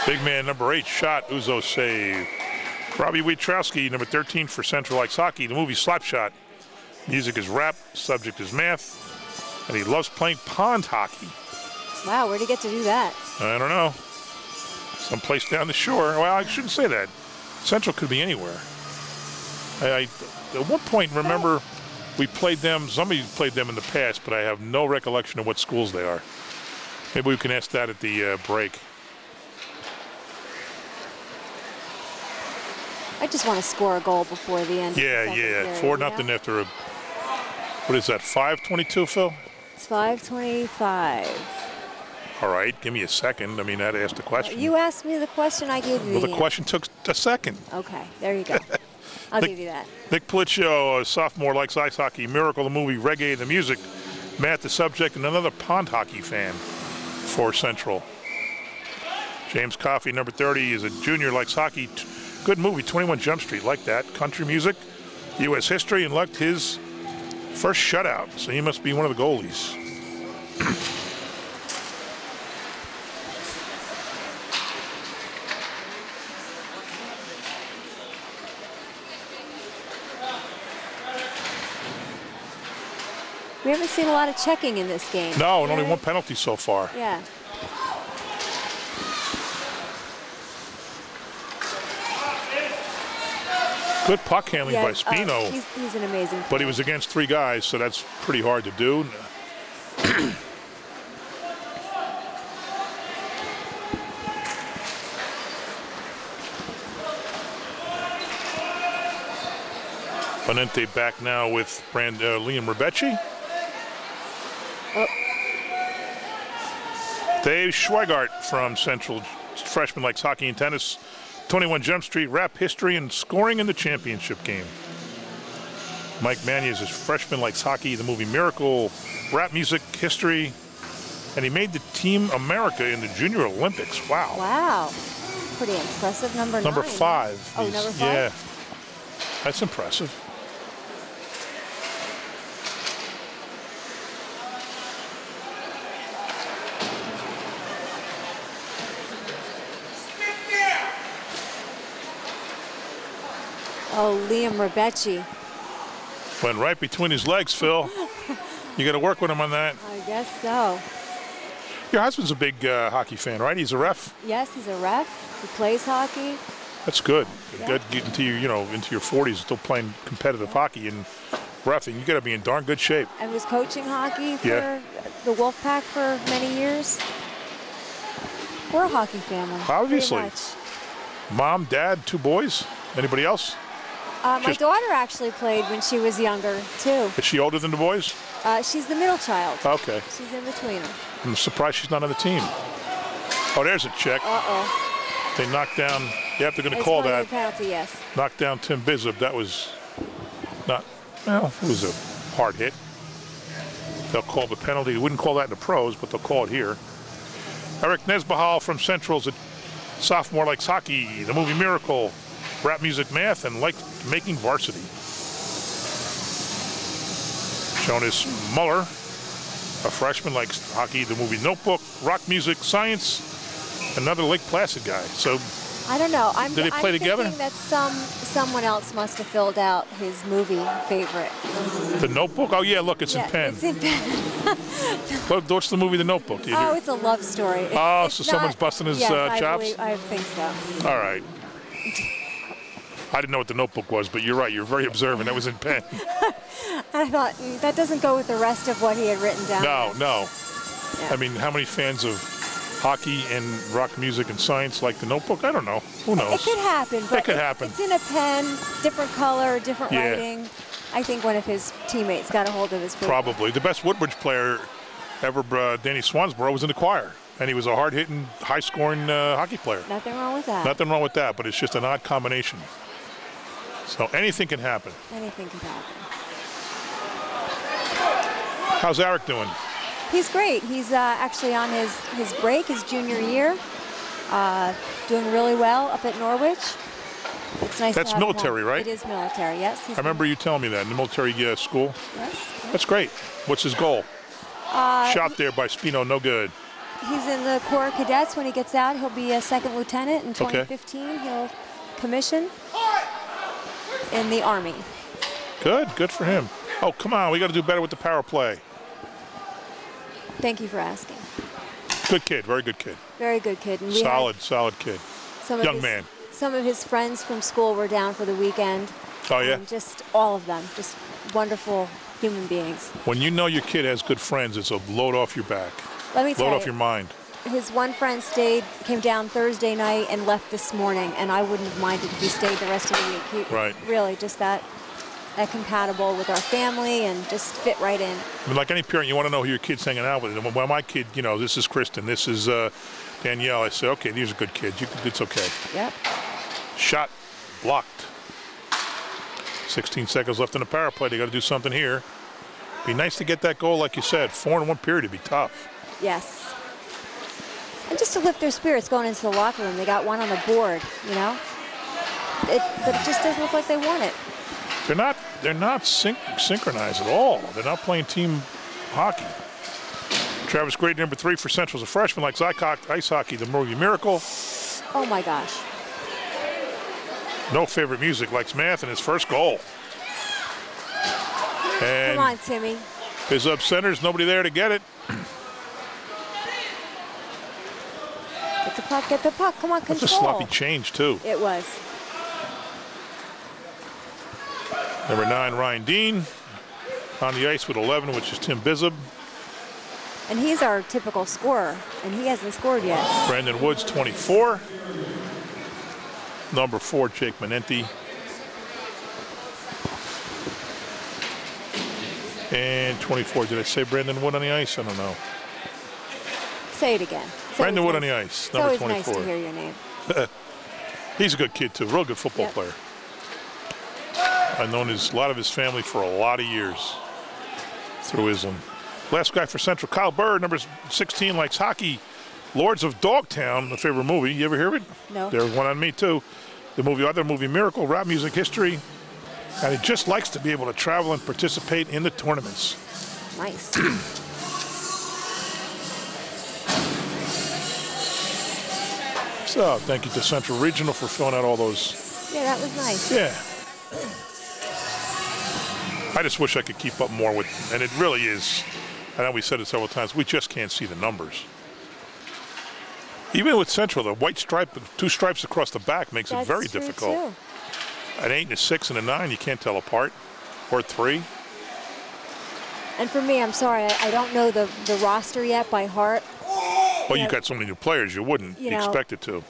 Big man number eight shot. Uzo save. Robbie Wietrowski, number 13 for Central Ice Hockey. The movie Slapshot. Music is rap. Subject is math. And he loves playing pond hockey. Wow, where'd he get to do that? I don't know. Someplace down the shore. Well, I shouldn't say that. Central could be anywhere. I, I at one point remember we played them. Somebody played them in the past, but I have no recollection of what schools they are. Maybe we can ask that at the uh, break. I just want to score a goal before the end. of the Yeah, yeah. period, Four you know? nothing after a. What is that? Five twenty-two, Phil. It's 525. All right, give me a second. I mean, I asked the question. You asked me the question, I gave you well, the the question took a second. Okay, there you go. (laughs) I'll Nick- give you that. Nick Policcio, a sophomore, likes ice hockey. Miracle, the movie, reggae, the music. Matt, the subject, and another pond hockey fan for Central. James Coffey, number 30, is a junior, likes hockey. Good movie, 21 Jump Street, like that. Country music, U.S. history, and liked his first shutout. So he must be one of the goalies. We haven't seen a lot of checking in this game. No, and only one penalty so far. Yeah. Good puck handling yeah by oh, Spino. he's, he's an amazing But he was against three guys, so that's pretty hard to do. (clears throat) Bonente back now with Brand, uh, Liam Rebecci. Oh. Dave Schweigart from Central freshman likes hockey and tennis. 21 Jump Street, rap history, and scoring in the championship game. Mike Manias is freshman likes hockey, the movie Miracle, rap music, history, and he made the Team America in the Junior Olympics. Wow. Wow. Pretty impressive. Number nine. Number huh? five. Oh, number five? Yeah. That's impressive. Oh, Liam Rebecci. Went right between his legs, Phil. (laughs) You got to work with him on that. I guess so. Your husband's a big uh, hockey fan, right? He's a ref. Yes, he's a ref. He plays hockey. That's good. Yeah. Good get into your, you know, into your 40s, still playing competitive hockey and refing. You got to be in darn good shape. and was coaching hockey for Yeah. the Wolfpack for many years. We're a hockey family. Obviously. Mom, dad, two boys. Anybody else? Uh, my Just- daughter actually played when she was younger too. Is she older than the boys? Uh, she's the middle child. Okay. She's in between them. I'm surprised she's not on the team. Oh, there's a check. Uh oh. They knocked down. Have to going to It's call to that. a penalty. Yes. Knocked down Tim Bizub. That was not. Well, it was a hard hit. They'll call the penalty. They wouldn't call that in the pros, but they'll call it here. Eric Nesbahal from Central's a sophomore likes hockey, the movie Miracle, rap music, math, and liked making varsity. Jonas Muller, a freshman, likes hockey, the movie Notebook, rock music, science, another Lake Placid guy. So I don't know. I'm, Did they play I'm together? thinking that some someone else must have filled out his movie favorite. the Notebook. Oh yeah, look, it's yeah, in pen. It's in pen. (laughs) What- What's the movie The Notebook? Oh, hear? it's a love story. It's, Oh, it's so someone's busting his, yes, uh, I chops? believe- I think so. All right. I didn't know what the Notebook was, but you're right. You're very observant. That was in pen. (laughs) I thought mm, that doesn't go with the rest of what he had written down. No, no. Yeah. I mean, how many fans of hockey and rock music and science like the Notebook? I don't know. Who knows? It could happen, but could happen. It's in a pen, different color, different Yeah. writing. I think one of his teammates got a hold of his paper. Probably the best Woodbridge player ever, uh, Danny Swansboro, was in the choir, and he was a hard-hitting, high-scoring uh, hockey player. Nothing wrong with that. Nothing wrong with that, but it's just an odd combination. So anything can happen. Anything can happen. How's Eric doing? He's great. He's uh, actually on his, his break, his junior year, uh, doing really well up at Norwich. It's nice. That's to have military, home. right? It is military. Yes. I remember you telling me that in the military uh, school. Yes. That's great. What's his goal? Uh, Shot there by Spino, no good. He's in the Corps of Cadets. When he gets out, he'll be a second lieutenant. In Okay. 2015, he'll commission in the Army. Good, good for him. Oh, come on, we got to do better with the power play. Thank you for asking. Good kid, very good kid. Very good kid. And Solid, solid kid. young his, man. Some of his friends from school were down for the weekend. Oh yeah. Just all of them, just wonderful human beings. When you know your kid has good friends, it's a load off your back, Let me load off you, your mind. His one friend stayed, came down Thursday night and left this morning, and I wouldn't have minded if he stayed the rest of the week. He, Right. Really, just that, that compatible with our family and just fit right in. I mean, like any parent, you want to know who your kid's hanging out with. And when my kid, you know, this is Kristen, this is uh, Danielle, I say, okay, these are good kids. You, it's okay. Yep. Shot blocked. 16 seconds left in the power play. They got to do something here. Be nice to get that goal, like you said. Four in one period would be tough. Yes. And just to lift their spirits going into the locker room. They got one on the board, you know? It, but it just doesn't look like they want it. They're not. They're not syn- synchronized at all. They're not playing team hockey. Travis Grady, number three for Central, is a freshman, likes ice ice hockey, the movie Miracle. Oh my gosh. No favorite music, likes math, and his first goal. And Come on, Timmy. his up centers, nobody there to get it. (clears throat) Get the puck, get the puck. Come on, That's control. a sloppy change too. It was. Number nine, Ryan Dean, on the ice with 11, which is Tim Bizub. And he's our typical scorer, and he hasn't scored yet. Brandon Woods, 24. Number four, Jake Manenti. And 24, did I say Brandon Wood on the ice? I don't know. Say it again. It's Brandon Wood on the ice, It's number always nice 24. to hear your name. (laughs) He's a good kid too, real good football Yep. player. I've known his, a lot of his family for a lot of years through Iselin. Um, last guy for Central, Kyle Bird, number 16, likes hockey. Lords of Dogtown, my favorite movie. You ever hear of it? No. There's one on me too. The movie, other movie, Miracle, rap music history. And he just likes to be able to travel and participate in the tournaments. Nice. (clears throat) So uh, thank you to Central Regional for filling out all those yeah, that was nice. Yeah. I just wish I could keep up more with, and it really is. I know we said it several times. We just can't see the numbers. Even with Central, the white stripe, two stripes across the back makes That's it very difficult. Too. An eight and a six and a nine, you can't tell apart, or three. And for me, I'm sorry, I, I don't know the, the roster yet by heart. Well, you got so many new players, you wouldn't You know. expected to.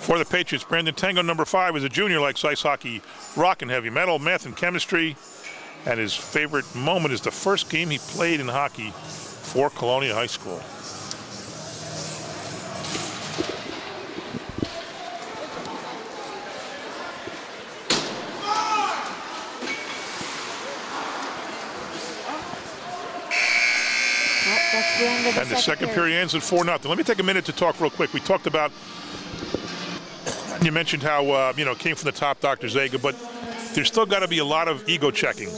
For the Patriots, Brandon Tango, number five, is a junior, likes ice hockey, rock and heavy metal, math and chemistry. And his favorite moment is the first game he played in hockey for Colonia High School. That's the end of the And the second period ends at 4 0. Let me take a minute to talk real quick. We talked about, you mentioned how, uh, you know, came from the top, Dr. Zaga, but there's still got to be a lot of ego checking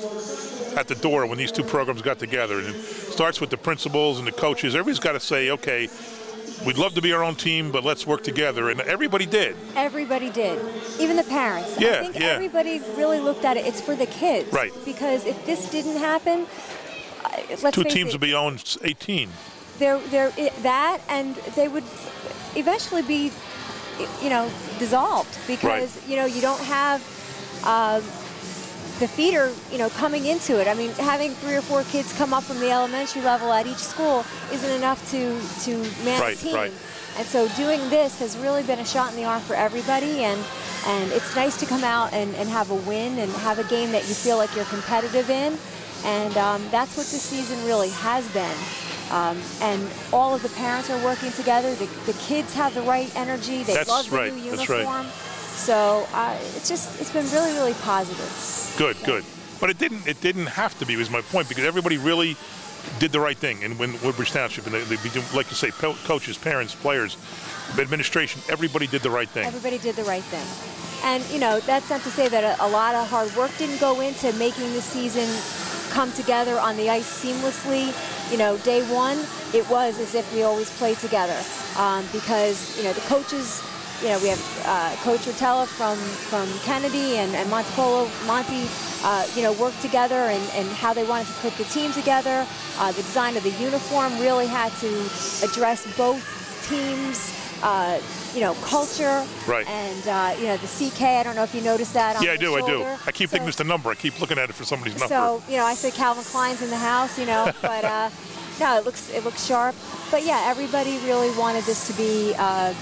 at the door when these two programs got together. And it starts with the principals and the coaches. Everybody's got to say, okay, we'd love to be our own team, but let's work together. And everybody did. Everybody did, even the parents. Yeah, I think yeah. everybody really looked at it. It's for the kids, Right. Because if this didn't happen, let's Two teams it, would be owned 18. there, there, that, and they would eventually be, you know, dissolved because you know you don't have um, the feeder, you know, coming into it. I mean, having three or four kids come up from the elementary level at each school isn't enough to to man Right, a team. right. And so doing this has really been a shot in the arm for everybody, and and it's nice to come out and, and have a win and have a game that you feel like you're competitive in, and um, that's what this season really has been. Um, and all of the parents are working together. The, the kids have the right energy. They That's love the right, new that's right. uniform. So uh, it's just it's been really really positive. Good, good. But it didn't. It didn't have to be. Was my point because everybody really did the right thing. And when Woodbridge Township and they, they, like you say, coaches, parents, players, administration, everybody did the right thing. Everybody did the right thing. And, you know, that's not to say that a, a lot of hard work didn't go into making the season come together on the ice seamlessly. You know, day one, it was as if we always played together um, because, you know, the coaches, you know, we have uh, Coach Rotella from, from Kennedy and, and Montepolo, Monty, uh, you know, worked together and, and how they wanted to put the team together. Uh, the design of the uniform really had to address both teams' uh, you know, culture. Right. And, uh, you know, the CK, I don't know if you noticed that on yeah, I do. I do. I keep So- thinking it's the number. I keep looking at it for somebody's number. So, you know, I say Calvin Klein's in the house, you know, (laughs) but uh, no, it looks it looks sharp. But yeah, everybody really wanted this to be uh,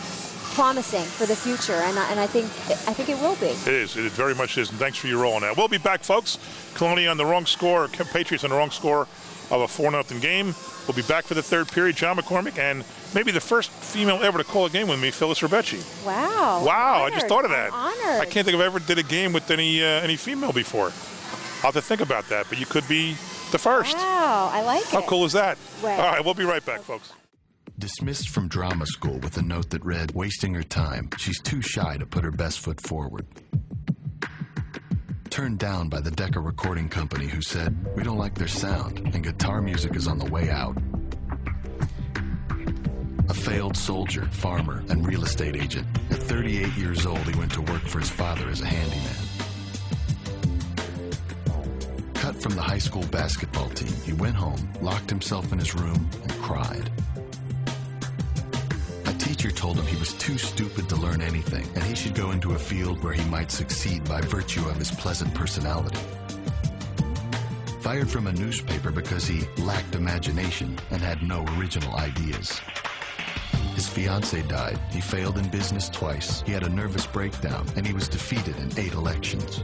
promising for the future, and I- and I think I think it will be. It is. It very much is. And thanks for your role on that. We'll be back, folks. Colonia on the wrong score. Patriots on the wrong score of a 4 0 game. We'll be back for the third period. John McCormac and maybe the first female ever to call a game with me, Phyllis Rebecci. Wow. Wow, I just thought of that. I'm honored. I can't think of ever did a game with any uh, any female before. I'll have to think about that, but you could be the first. Wow, I like How it. How cool is that? Well- All right, we'll be right back, folks. Dismissed from drama school with a note that read, wasting her time. She's too shy to put her best foot forward. Turned down by the Decca Recording Company, who said, We don't like their sound, and guitar music is on the way out. A failed soldier, farmer, and real estate agent. At 38 years old, he went to work for his father as a handyman. Cut from the high school basketball team, he went home, locked himself in his room, and cried. Teacher told him he was too stupid to learn anything, and he should go into a field where he might succeed by virtue of his pleasant personality. Fired from a newspaper because he lacked imagination and had no original ideas. His fiancee died. He failed in business twice. He had a nervous breakdown, and he was defeated in eight elections.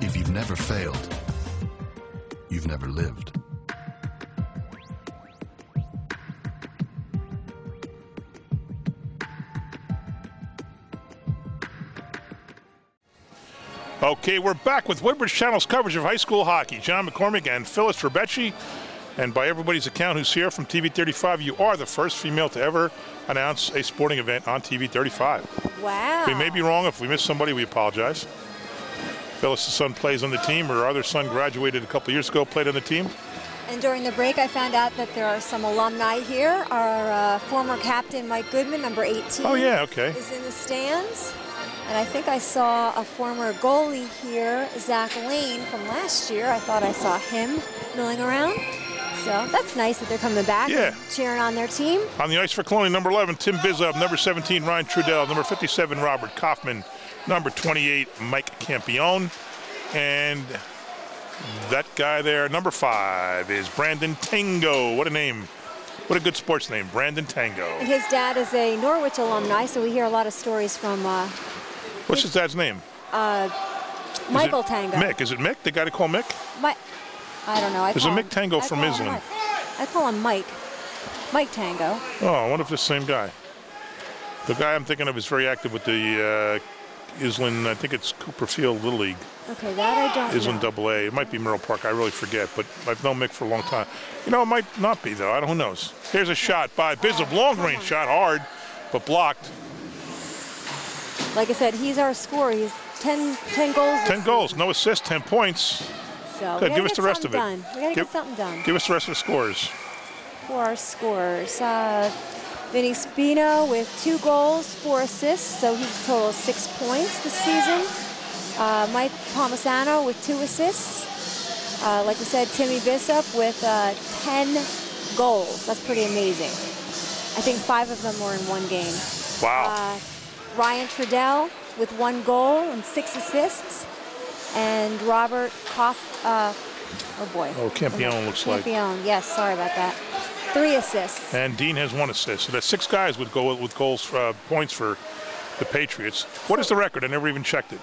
If you've never failed, you've never lived. Okay, we're back with Woodbridge Channel's coverage of high school hockey. John McCormac and Phyllis Rebecci. And by everybody's account who's here from TV 35, you are the first female to ever announce a sporting event on TV 35. wow. We may be wrong. If we miss somebody, we apologize. Phyllis' son plays on the team. Or her other son graduated a couple years ago, played on the team. And during the break, I found out that there are some alumni here. Our uh, former captain, Mike Goodman, number 18. Oh, yeah, okay. Is in the stands. And I think I saw a former goalie here, Zach Lane, from last year. I thought I saw him milling around. So that's nice that they're coming back Yeah. and cheering on their team. On the ice for Colonia, number 11, Tim Bizub. Number 17, Ryan Trudell. Number 57, Robert Kaufman. Number 28, Mike Campione. And that guy there, number five, is Brandon Tango. What a name. What a good sports name, Brandon Tango. And his dad is a Norwich alumni, so we hear a lot of stories from uh, What's his dad's name? Is Michael Tango. Mick. Is it Mick? They got to call Mick? Mi- I don't know. I There's a him- Mick Tango I from Iselin. I call him Mike. Mike Tango. Oh, I wonder if it's the same guy. The guy I'm thinking of is very active with the uh, Iselin, I think it's Cooper Field Little League. Okay, that I don't Iselin know. Double A. It might be Merrill Park. I really forget, but I've known Mick for a long time. You know, it might not be though. I don't. Who knows? Here's a shot by Bizub. Long range shot, hard, but blocked. Like I said, he's our scorer. He's 10, 10 goals. 10 goals, no assists, 10 points. So Good, give us the rest of it. Done. We gotta get something done. Give us the rest of the scores. for our scores. Uh, Vinny Spino with two goals, four assists, so he's a total of six points this season. Uh, Mike Palmisano with two assists. Uh, like we said, Timmy Bishop with uh, 10 goals. That's pretty amazing. I think five of them were in one game. Wow. Ryan Trudell with one goal and six assists. And Robert Koff, uh, oh boy. Oh, Campione looks like. Campione, yes, sorry about that. Three assists. And Dean has one assist. So that's six guys with goal with goals uh, points for the Patriots. What is the record? I never even checked it.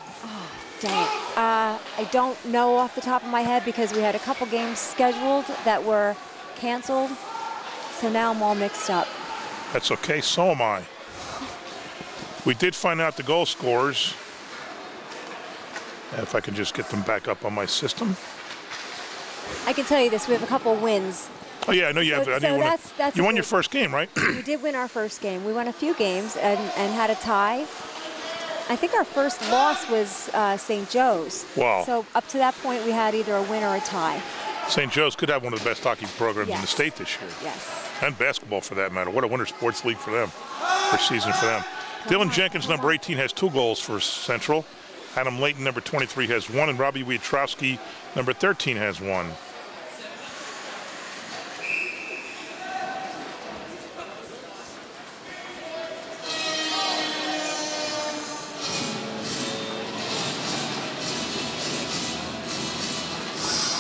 Dang it. Uh, I don't know off the top of my head because we had a couple games scheduled that were canceled. So now I'm all mixed up. That's okay. So am I. We did find out the goal scorers. If I can just get them back up on my system. I can tell you this, we have a couple wins. Oh yeah, I know you So- have. I so didn't wanna- that's- that's you won your first game, right? (clears throat) we did win our first game. We won a few games and, and had a tie. I think our first loss was uh, St. Joe's. Wow. So up to that point, we had either a win or a tie. St. Joe's could have one of the best hockey programs in the state this year. Yes. and basketball for that matter. What a winter sports league for them, or season for them. Dylan Jenkins, number 18, has two goals for Central. Adam Layton, number 23, has one, and Robbie Wietrowski, number 13, has one.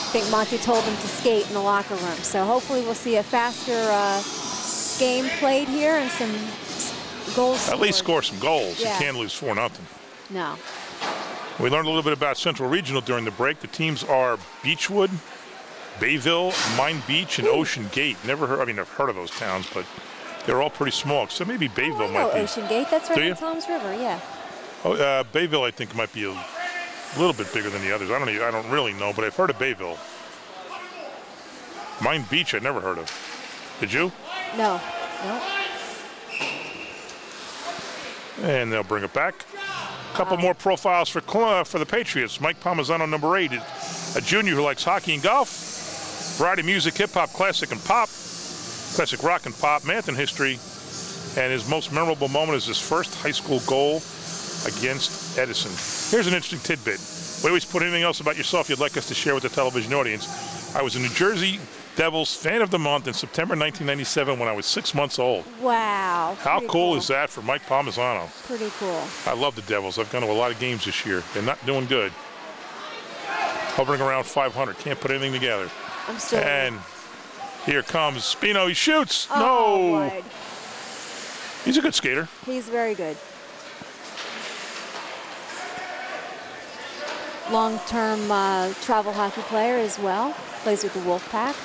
I think Monty told them to skate in the locker room. So hopefully we'll see a faster uh, game played here and some goals. At least score some goals. Yeah. You can't lose 4 nothing. No. We learned a little bit about Central Regional during the break. The teams are Beachwood, Bayville, Pine Beach, and Ocean Gate. Never heard, I mean, I've heard of those towns, but they're all pretty small. So maybe Bayville Oh, I know might be. Ocean Gate. That's right on Tom's River. Yeah. Oh, uh, Bayville, I think, might be a little bit bigger than the others. I don't, even, I don't really know, but I've heard of Bayville. Pine Beach, I never heard of. Did you? No. No. And they'll bring it back. A couple more profiles for for the Patriots. Mike Palmisano, number eight, a junior who likes hockey and golf, variety music, hip hop, classic and pop, classic rock and pop, math and history. And his most memorable moment is his first high school goal against Edison. Here's an interesting tidbit. We always put anything else about yourself you'd like us to share with the television audience. I was in New Jersey Devils fan of the month in September 1997 when I was six months old. Wow. How pretty cool is that for Mike Palmisano? Pretty cool. I love the Devils. I've gone to a lot of games this year. They're not doing good. Hovering around 500. Can't put anything together. I'm still. And here comes Spino. He shoots. oh, no. wide. He's a good skater. He's very good. Long-term uh, travel hockey player as well. Plays with the Wolfpack.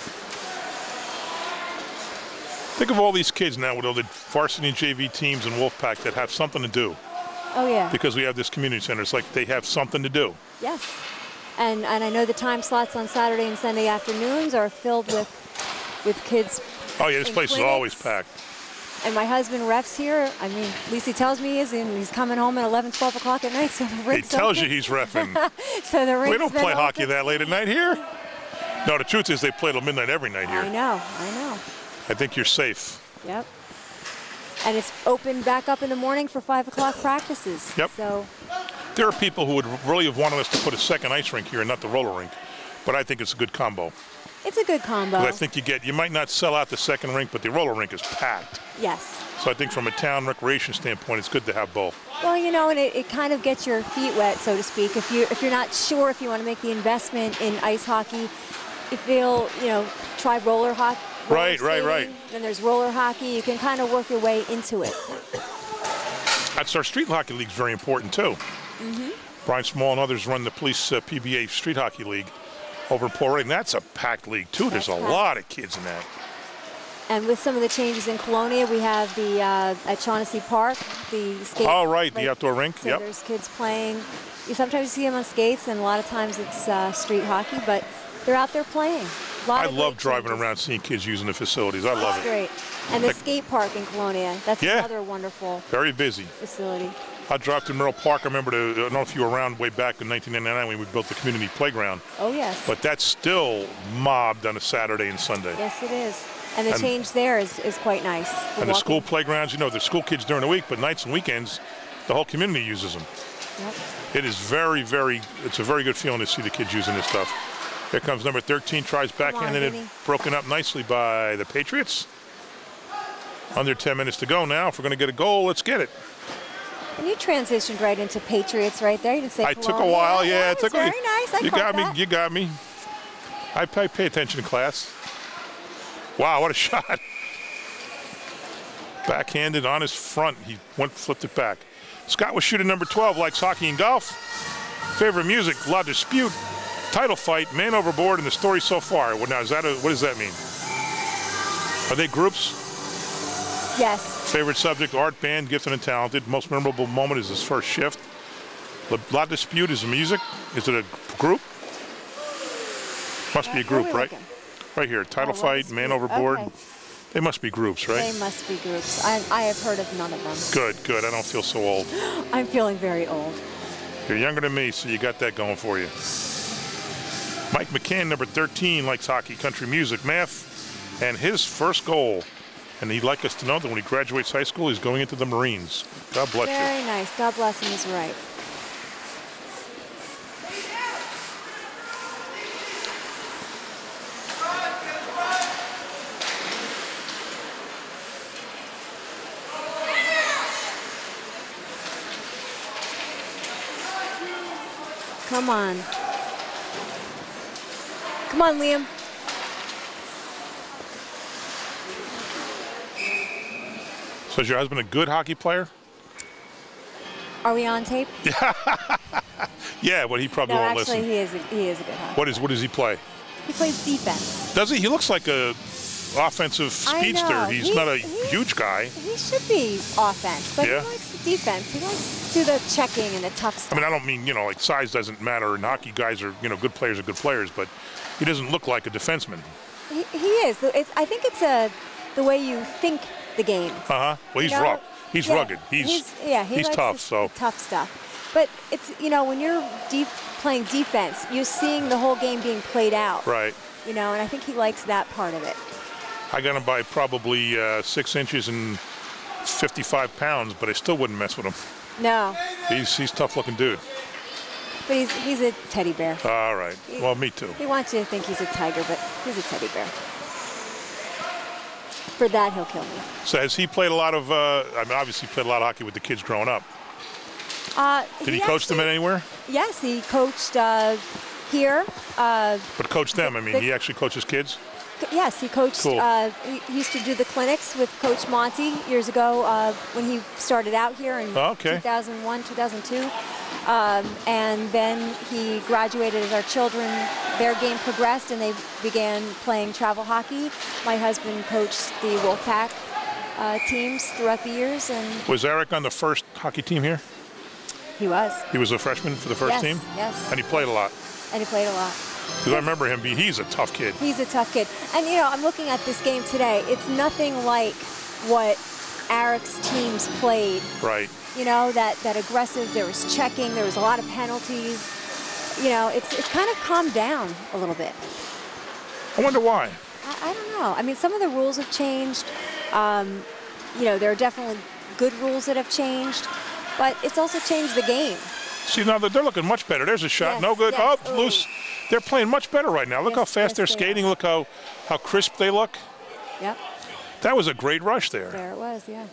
Think of all these kids now with all the varsity and JV teams and Wolfpack that have something to do Oh yeah. because we have this community center. It's like they have something to do. Yes. And and I know the time slots on Saturday and Sunday afternoons are filled with with kids. Oh, yeah, this place is always packed. And my husband refs here. I mean, at least he tells me he is, and he's coming home at 11, 12 o'clock at night. So the He tells open. you he's (laughs) refing. So the we don't play hockey open. that late at night here. No, the truth is they play till midnight every night here. I know. I know. I think you're safe. Yep. And it's open back up in the morning for five o'clock practices. Yep. So There are people who would really have wanted us to put a second ice rink here and not the roller rink, but I think it's a good combo. it's a good combo. I think you get you might not sell out the second rink, but the roller rink is packed. yes. So I think from a town recreation standpoint, it's good to have both. Well, you know, and it, it kind of gets your feet wet, so to speak. If you if you're not sure if you want to make the investment in ice hockey, if you'll you know try roller hockey. Right, right, right. Then there's roller hockey. You can kind of work your way into it. That's our street hockey league is very important too. Mm-hmm. Brian Small and others run the police uh, PBA street hockey league over in Port Reading. That's a packed league too. There's a lot of kids in that. And with some of the changes in Colonia, we have the uh, at Shaughnessy Park, the skate. Oh, right, the outdoor rink, So yep. there's kids playing. You sometimes see them on skates, and a lot of times it's uh, street hockey, but they're out there playing. I love driving changes. around seeing kids using the facilities. I love it. That's it. great. And the Like- skate park in Colonia, that's Yeah. another wonderful Very busy. facility. I drove to Merrill Park. I remember, the, I don't know if you were around way back in 1999 when we built the community playground. Oh yes. But that's still mobbed on a Saturday and Sunday. yes, it is. And the And- change there is, is quite nice. And the school playgrounds, you know, the school kids during the week, but nights and weekends, the whole community uses them. Yep. It is very, very, it's a very good feeling to see the kids using this stuff. Here comes number 13, tries backhanded it, broken up nicely by the Patriots. Under 10 minutes to go now. If we're going to get a goal, let's get it. And you transitioned right into Patriots right there. You didn't say I took a while, yeah. that it took was a- very nice. I you got me, that. you got me. I pay, pay attention in class. Wow, what a (laughs) shot. Backhanded on his front. He went, flipped it back. Scott Washuta number 12, likes hockey and golf. Favorite music, La Dispute. Title fight, man overboard, and the story so far. Well, now, is that a, what does that mean? Are they groups? Yes. Favorite subject, art, band, gifted and talented. Most memorable moment is his first shift. La, La Dispute is music. Is it a group? Must be a uh, group, right? looking? Right here. Title Oh, fight, man overboard. Okay. They must be groups, right? They must be groups. I, I have heard of none of them. Good, good. I don't feel so old. (gasps) I'm feeling very old. You're younger than me, so you got that going for you. Mike McCann, number 13, likes hockey, country music, math, and his first goal. And he'd like us to know that when he graduates high school, he's going into the Marines. God bless you. Very nice. God bless him is right. Come on. Come on, Liam. So is your husband a good hockey player? Are we on tape? (laughs) Yeah, but he probably No, won't actually, listen. he is. A, he is a good hockey. What is what does he play? He plays defense. Does he? He looks like a offensive speedster. He's He- not a he- huge guy. He should be offense, but Yeah. he likes the defense. He likes to do the checking and the tough stuff. I mean, I don't mean you know like size doesn't matter. And hockey guys are you know good players are good players, but he doesn't look like a defenseman. he, he is. It's, I think it's a, the way you think the game. Uh huh. Well, he's you know? rough. He's Yeah, rugged. He's, yeah, he he's tough. So tough stuff. But it's you know when you're deep playing defense, you're seeing the whole game being played out. right. You know, and I think he likes that part of it. I got him by probably uh, six inches and 55 pounds, but I still wouldn't mess with him. No, He's he's tough looking dude. But he's he's a teddy bear. All right. Well, me too. He wants you to think he's a tiger, but he's a teddy bear. For that, he'll kill me. So has he played a lot of? Uh, I mean, obviously he played a lot of hockey with the kids growing up. Uh, Did he, coach them anywhere? Yes, he coached uh, here. Uh, But coach them. I mean, the- he actually coaches kids. Yes, he coached. Cool. Uh, he he used to do the clinics with Coach Monty years ago uh, when he started out here in Oh, okay. 2001, 2002. Um, and then he graduated as our children, their game progressed and they began playing travel hockey. My husband coached the Wolfpack uh, teams throughout the years and Was Eric on the first hockey team here? he was. He was a freshman for the first Yes, team. yes. And he played a lot. And he played a lot. Because I remember him. Be he's a tough kid. He's a tough kid. And you know, I'm looking at this game today. It's nothing like what Eric's teams played. Right. You know, that, that aggressive, there was checking, there was a lot of penalties. You know, it's it's kind of calmed down a little bit. I wonder why. I, I don't know. I mean, some of the rules have changed. Um, you know, there are definitely good rules that have changed, but it's also changed the game. See now they're looking much better. There's a shot. Yes, no good. yes. Oh, Ooh. loose. They're playing much better right now. Look Yes, how fast they're they skating. Look how how crisp they look. Yep, That was a great rush there. there it was. Yeah.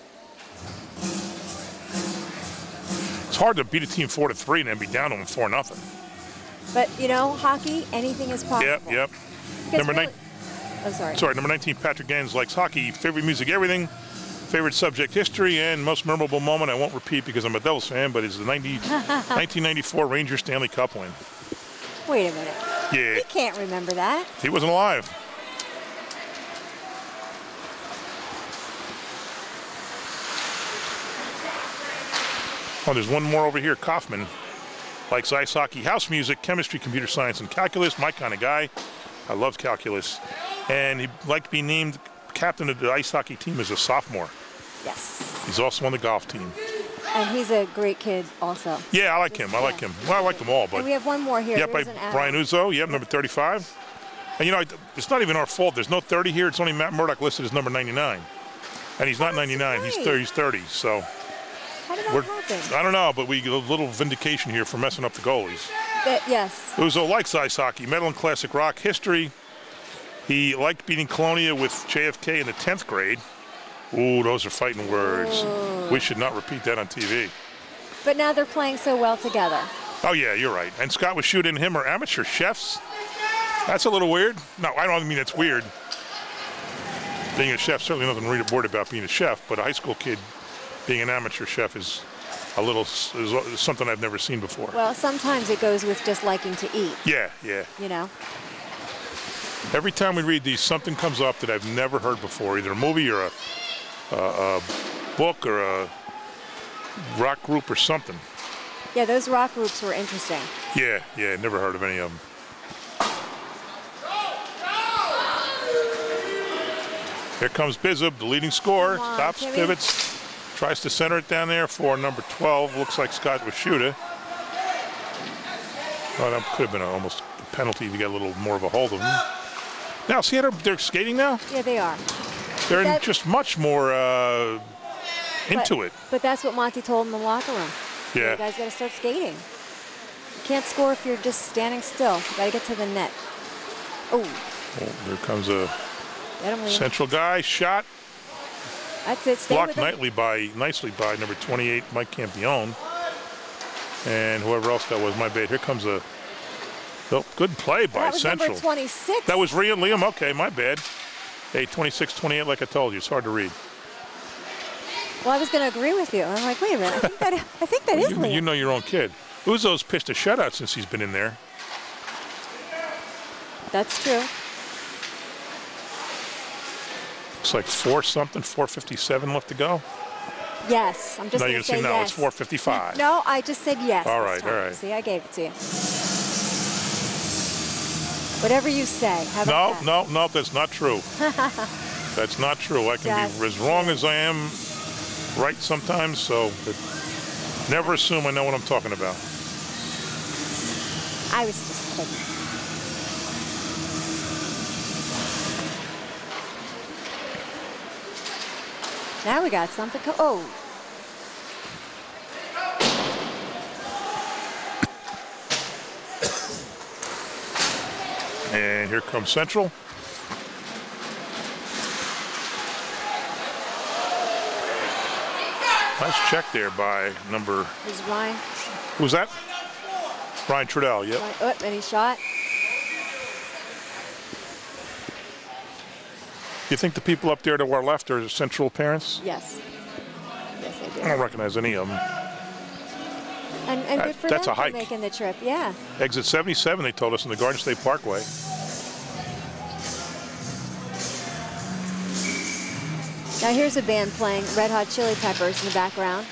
It's hard to beat a team four to three and then be down to them four nothing. But you know, hockey, anything is possible. Yep, yep. Because Number really- nine. Oh, sorry. Sorry, number 19, Patrick Gans likes hockey. Favorite music, everything. Favorite subject, history, and most memorable moment. I won't repeat because I'm a Devils fan, but it's the 90, (laughs) 1994 Rangers Stanley Cup win. Wait a minute. Yeah, He can't remember that. he wasn't alive. Oh, there's one more over here. Kaufman likes ice hockey, house music, chemistry, computer science, and calculus. My kind of guy. I love calculus. And he'd like to be named captain of the ice hockey team as a sophomore. Yes. He's also on the golf team. And he's a great kid also. Yeah, I like him. I like him. Well, I like them all, but And we have one more here. Yep, by There's an arrow. Brian Uzo. Yep, number 35. And you know, it's not even our fault. There's no 30 here. It's only Matt Murdoch listed as number 99, and he's not Oh, that's 99. He's 30. He's 30. So How did that we're. happen? I don't know, but we get a little vindication here for messing up the goalies. That- yes. Uzo likes ice hockey, metal in classic rock history. He liked beating Colonia with JFK in the 10th grade. Ooh, those are fighting words. We should not repeat that on TV. But now they're playing so well together. Oh yeah, you're right. And Scott Washuta him or amateur chefs. That's a little weird. No, I don't mean it's weird. Being a chef, certainly nothing to read worried about being a chef, but a high school kid being an amateur chef is a little is something I've never seen before. Well, sometimes it goes with just liking to eat, Yeah, yeah. you know? Every time we read these, something comes up that I've never heard before, either a movie or a, a, a book or a rock group or something. Yeah, those rock groups were interesting. Yeah, yeah, never heard of any of them. Here comes Bizub, the leading scorer. On, Stops, Timmy. pivots, tries to center it down there for number 12. Looks like Scott Washuta. Well, that could have been almost a penalty if you got a little more of a hold of him. Now, see how they're, skating now? Yeah, they are. They're That- just much more uh, into but, it. But that's what Monty told in the locker room. Yeah. You guys got to start skating. You can't score if you're just standing still. You got to get to the net. Oh, Oh, there comes a get him, Liam. central guy. Shot. That's it. Stay blocked nightly by nicely by number 28 Mike Campione and whoever else that was. My bad. Here comes a oh, good play by That was Central. number 26. That was Rian Liam. Okay, my bad. Hey, 26, 28. Like I told you, it's hard to read. Well, I was going to agree with you. I'm like, wait a minute. I think that, I think that is You, Liam. you know your own kid. Uzo's pitched a shutout since he's been in there. That's true. It's like four something, 457 left to go. Yes. I'm just going you're to say gonna say no, yes. it's 455. No, I just said yes. All right, all right. See, I gave it to you. Whatever you say. No, that? no, no, that's not true. (laughs) that's not true. I can Just be as wrong as I am right sometimes, so never assume I know what I'm talking about. I was just kidding. Now we got something. Co- oh, And here comes Central. Nice check there by number, is Ryan. who's that? Ryan Trudell, yep. Ryan oh, and he shot. You think the people up there to our left are Central parents? Yes. Yes, I do. I don't recognize any of them. And, and good for that's them a hike. for making the trip. Yeah. Exit 77, they told us, in the Garden State Parkway. Now here's a band playing Red Hot Chili Peppers in the background.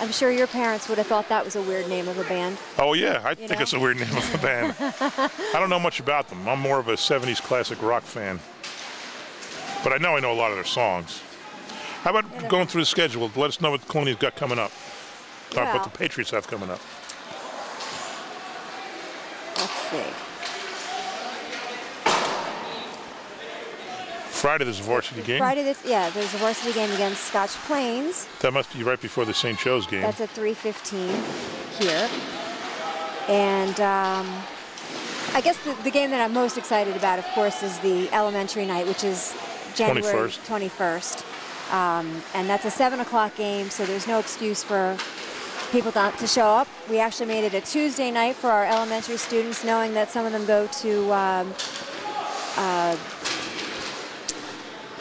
I'm sure your parents would have thought that was a weird name of a band. Oh, yeah, I think know? it's a weird name of a band. (laughs) I don't know much about them. I'm more of a 70s classic rock fan. But I know I know a lot of their songs. How about going through the schedule? Let us know what Colonia's got coming up. Well- what the Patriots have coming up. Let's see. Friday, there's a varsity game. Friday, this, yeah, there's a varsity game against Scotch Plains. That must be right before the St. Joe's game. That's at 3:15 here. And um, I guess the, the game that I'm most excited about, of course, is the elementary night, which is January 21st. 21st. Um, and that's a 7 o'clock game, so there's no excuse for people not to show up. We actually made it a Tuesday night for our elementary students, knowing that some of them go to um, uh,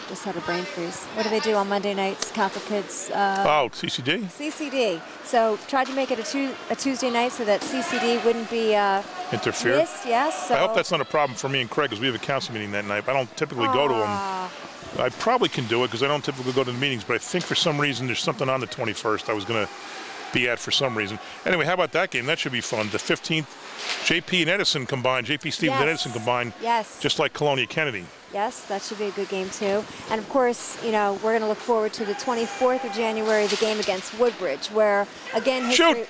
just had a brain freeze. What do they do on Monday nights? Catholic kids. Uh, oh, CCD? CCD. So tried to make it a, tu- a Tuesday night so that CCD wouldn't be uh, Interfere? missed. Yes. So I hope that's not a problem for me and Craig because we have a council meeting that night. I don't typically go to them. Ah, I probably can do it because I don't typically go to the meetings, but I think for some reason there's something on the 21st I was going to be at for some reason. Anyway, how about that game? That should be fun. The 15th, JP and Edison combined, JP Stevens and Edison combined, Yes. just like Colonia Kennedy. Yes, that should be a good game too. And of course, you know, we're going to look forward to the 24th of January, the game against Woodbridge, where again history. Shoot.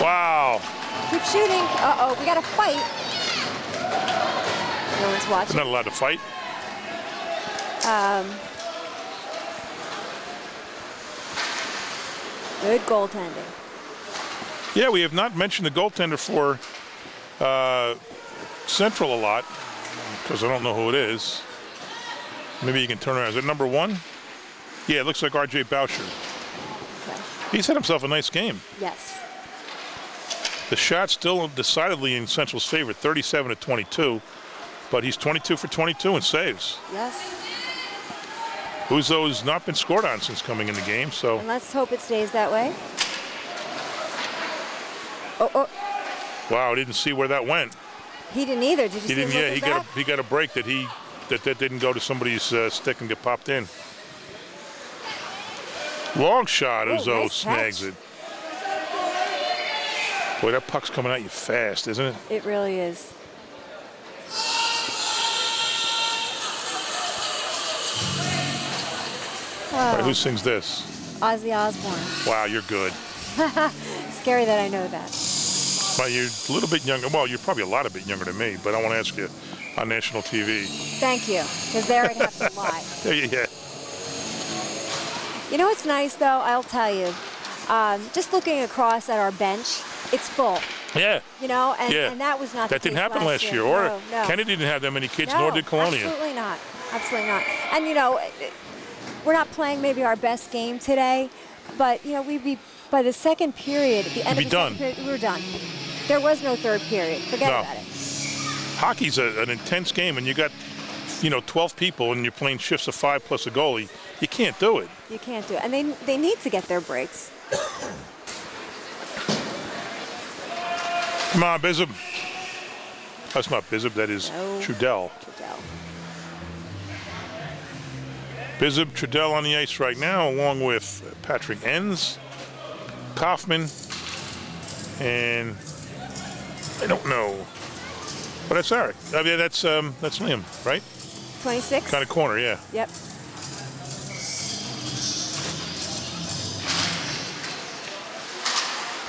Wow. Keep shooting. Uh oh, we got a fight. No one's watching. They're not allowed to fight. Good goaltending. Yeah, we have not mentioned the goaltender for uh, Central a lot because I don't know who it is. Maybe you can turn around. Is it number one? Yeah, it looks like R.J. Boucher. Okay. He's had himself a nice game. Yes. The shot's still decidedly in Central's favor, 37 to 22, but he's 22 for 22 and saves. Yes. Uzo's not been scored on since coming in the game, so And let's hope it stays that way. Oh, oh, wow, didn't see where that went. he didn't either. Did you He see didn't. Yeah, he got a, he got a break that he that that didn't go to somebody's uh, stick and get popped in. Long shot, Oh, Uzo nice snags catch. it. Boy, that puck's coming at you fast, isn't it? It really is. Right, who sings this? Ozzy Osbourne. Wow, you're good. (laughs) Scary that I know that. Well, you're a little bit younger. Well, you're probably a lot a bit younger than me, but I want to ask you on national TV. Thank you, because there I'd have to (laughs) lie. You know what's nice though? I'll tell you. Um, just looking across at our bench, it's full. Yeah, You know, and, yeah. and that was not that didn't happen last year. No, Or no. Kennedy didn't have that many kids, no, nor did Colonia. Absolutely not. Absolutely not. And you know, we're not playing maybe our best game today, but you know, we'd be by the second period, at the end You'd of the done. second period, we were done. There was no third period. Forget No. about it. Hockey's a, an intense game, and you got, you know, 12 people, and you're playing shifts of five plus a goalie. You can't do it. You can't do it, and they they need to get their breaks. Come on, Bizub. That's not Bizub. That is No. Trudell. Bizub Trudell on the ice right now, along with Patrick Enns, Kaufman, and I don't know. But that's Eric. I mean, that's um, that's Liam, right? 26. Kind of corner, yeah. Yep.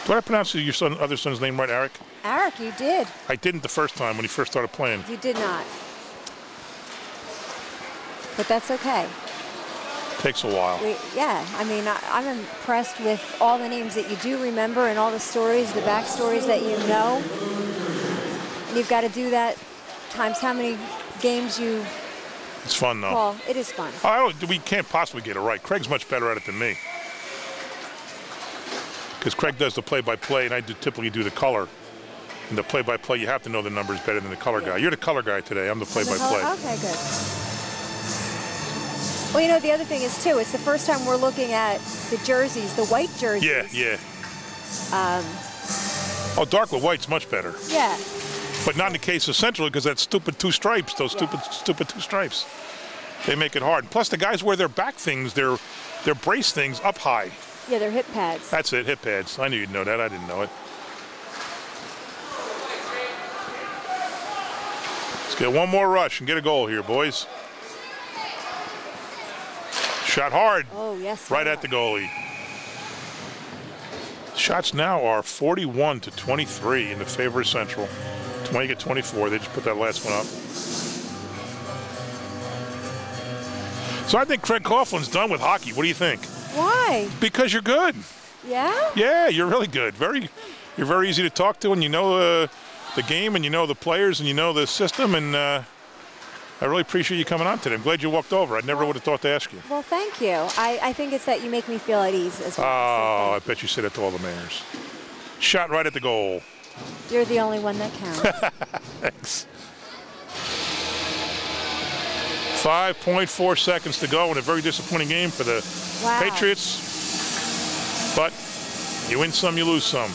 Did I pronounce your son, other son's name right, Eric? Eric, you did. I didn't the first time when he first started playing. You did not. But that's okay. Takes a while. We, yeah, I mean, I, I'm impressed with all the names that you do remember and all the stories, the backstories that you know. And you've got to do that times how many games you It's fun though. call. It is fun. We can't possibly get it right. Craig's much better at it than me. Because Craig does the play-by-play, and I do typically do the color. And the play-by-play, you have to know the numbers better than the color guy. You're the color guy today. I'm the play-by-play. Okay, good. Well, you know, the other thing is, too, it's the first time we're looking at the jerseys, the white jerseys. Yeah, yeah. Um, Oh, dark with white's much better. yeah. But not in the case of Central because that stupid two stripes, those Yeah. stupid, stupid two stripes. They make it hard. Plus, the guys wear their back things, their, their brace things up high. Yeah, they're hip pads. That's it, hip pads. I knew you'd know that. I didn't know it. Let's get one more rush and get a goal here, boys. Shot hard, Oh, yes. right at the goalie. Shots now are 41 to 23 in the favor of Central. 20 to 24. They just put that last one up. So I think Craig Coughlin's done with hockey. What do you think? Why? Because you're good. Yeah? Yeah, you're really good. Very, you're very easy to talk to, and you know uh, the game, and you know the players, and you know the system, and uh, I really appreciate you coming on today. I'm glad you walked over. I never would have thought to ask you. Well, thank you. I, I think it's that you make me feel at ease as well. Oh, so I bet you said it to all the mayors. Shot right at the goal. you. You're the only one that counts. (laughs) Thanks. 5.4 seconds to go in a very disappointing game for the Wow. Patriots. But you win some, you lose some.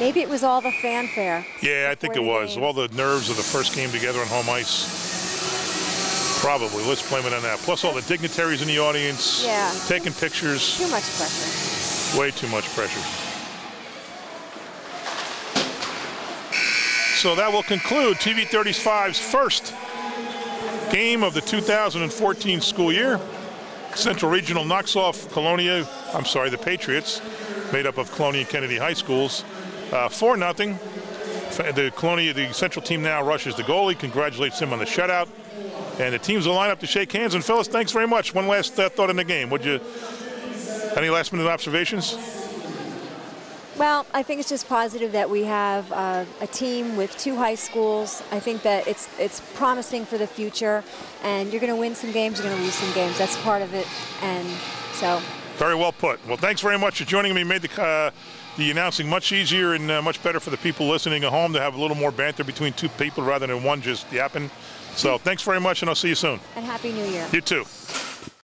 Maybe it was all the fanfare. Yeah, I think it was. game. All the nerves of the first game together on home ice. Probably. Let's blame it on that. Plus all the dignitaries in the audience. Yeah. Taking pictures. Too much pressure. Way too much pressure. So that will conclude TV 35's first game of the 2014 school year. Central Regional knocks off Colonia, I'm sorry, the Patriots, made up of Colonia and Kennedy High Schools, uh, 4 nothing. The Colonia, the Central team now rushes the goalie, congratulates him on the shutout. And the teams will line up to shake hands. And Phyllis, thanks very much. One last uh, thought in the game. Would you, any last minute observations? Well, I think it's just positive that we have uh, a team with two high schools. I think that it's it's promising for the future, and you're going to win some games, you're going to lose some games. That's part of it, and so. Very well put. Well, thanks very much for joining me. Made the uh, the announcing much easier and uh, much better for the people listening at home to have a little more banter between two people rather than one just yapping. So thanks very much, and I'll see you soon. And Happy New Year. You too.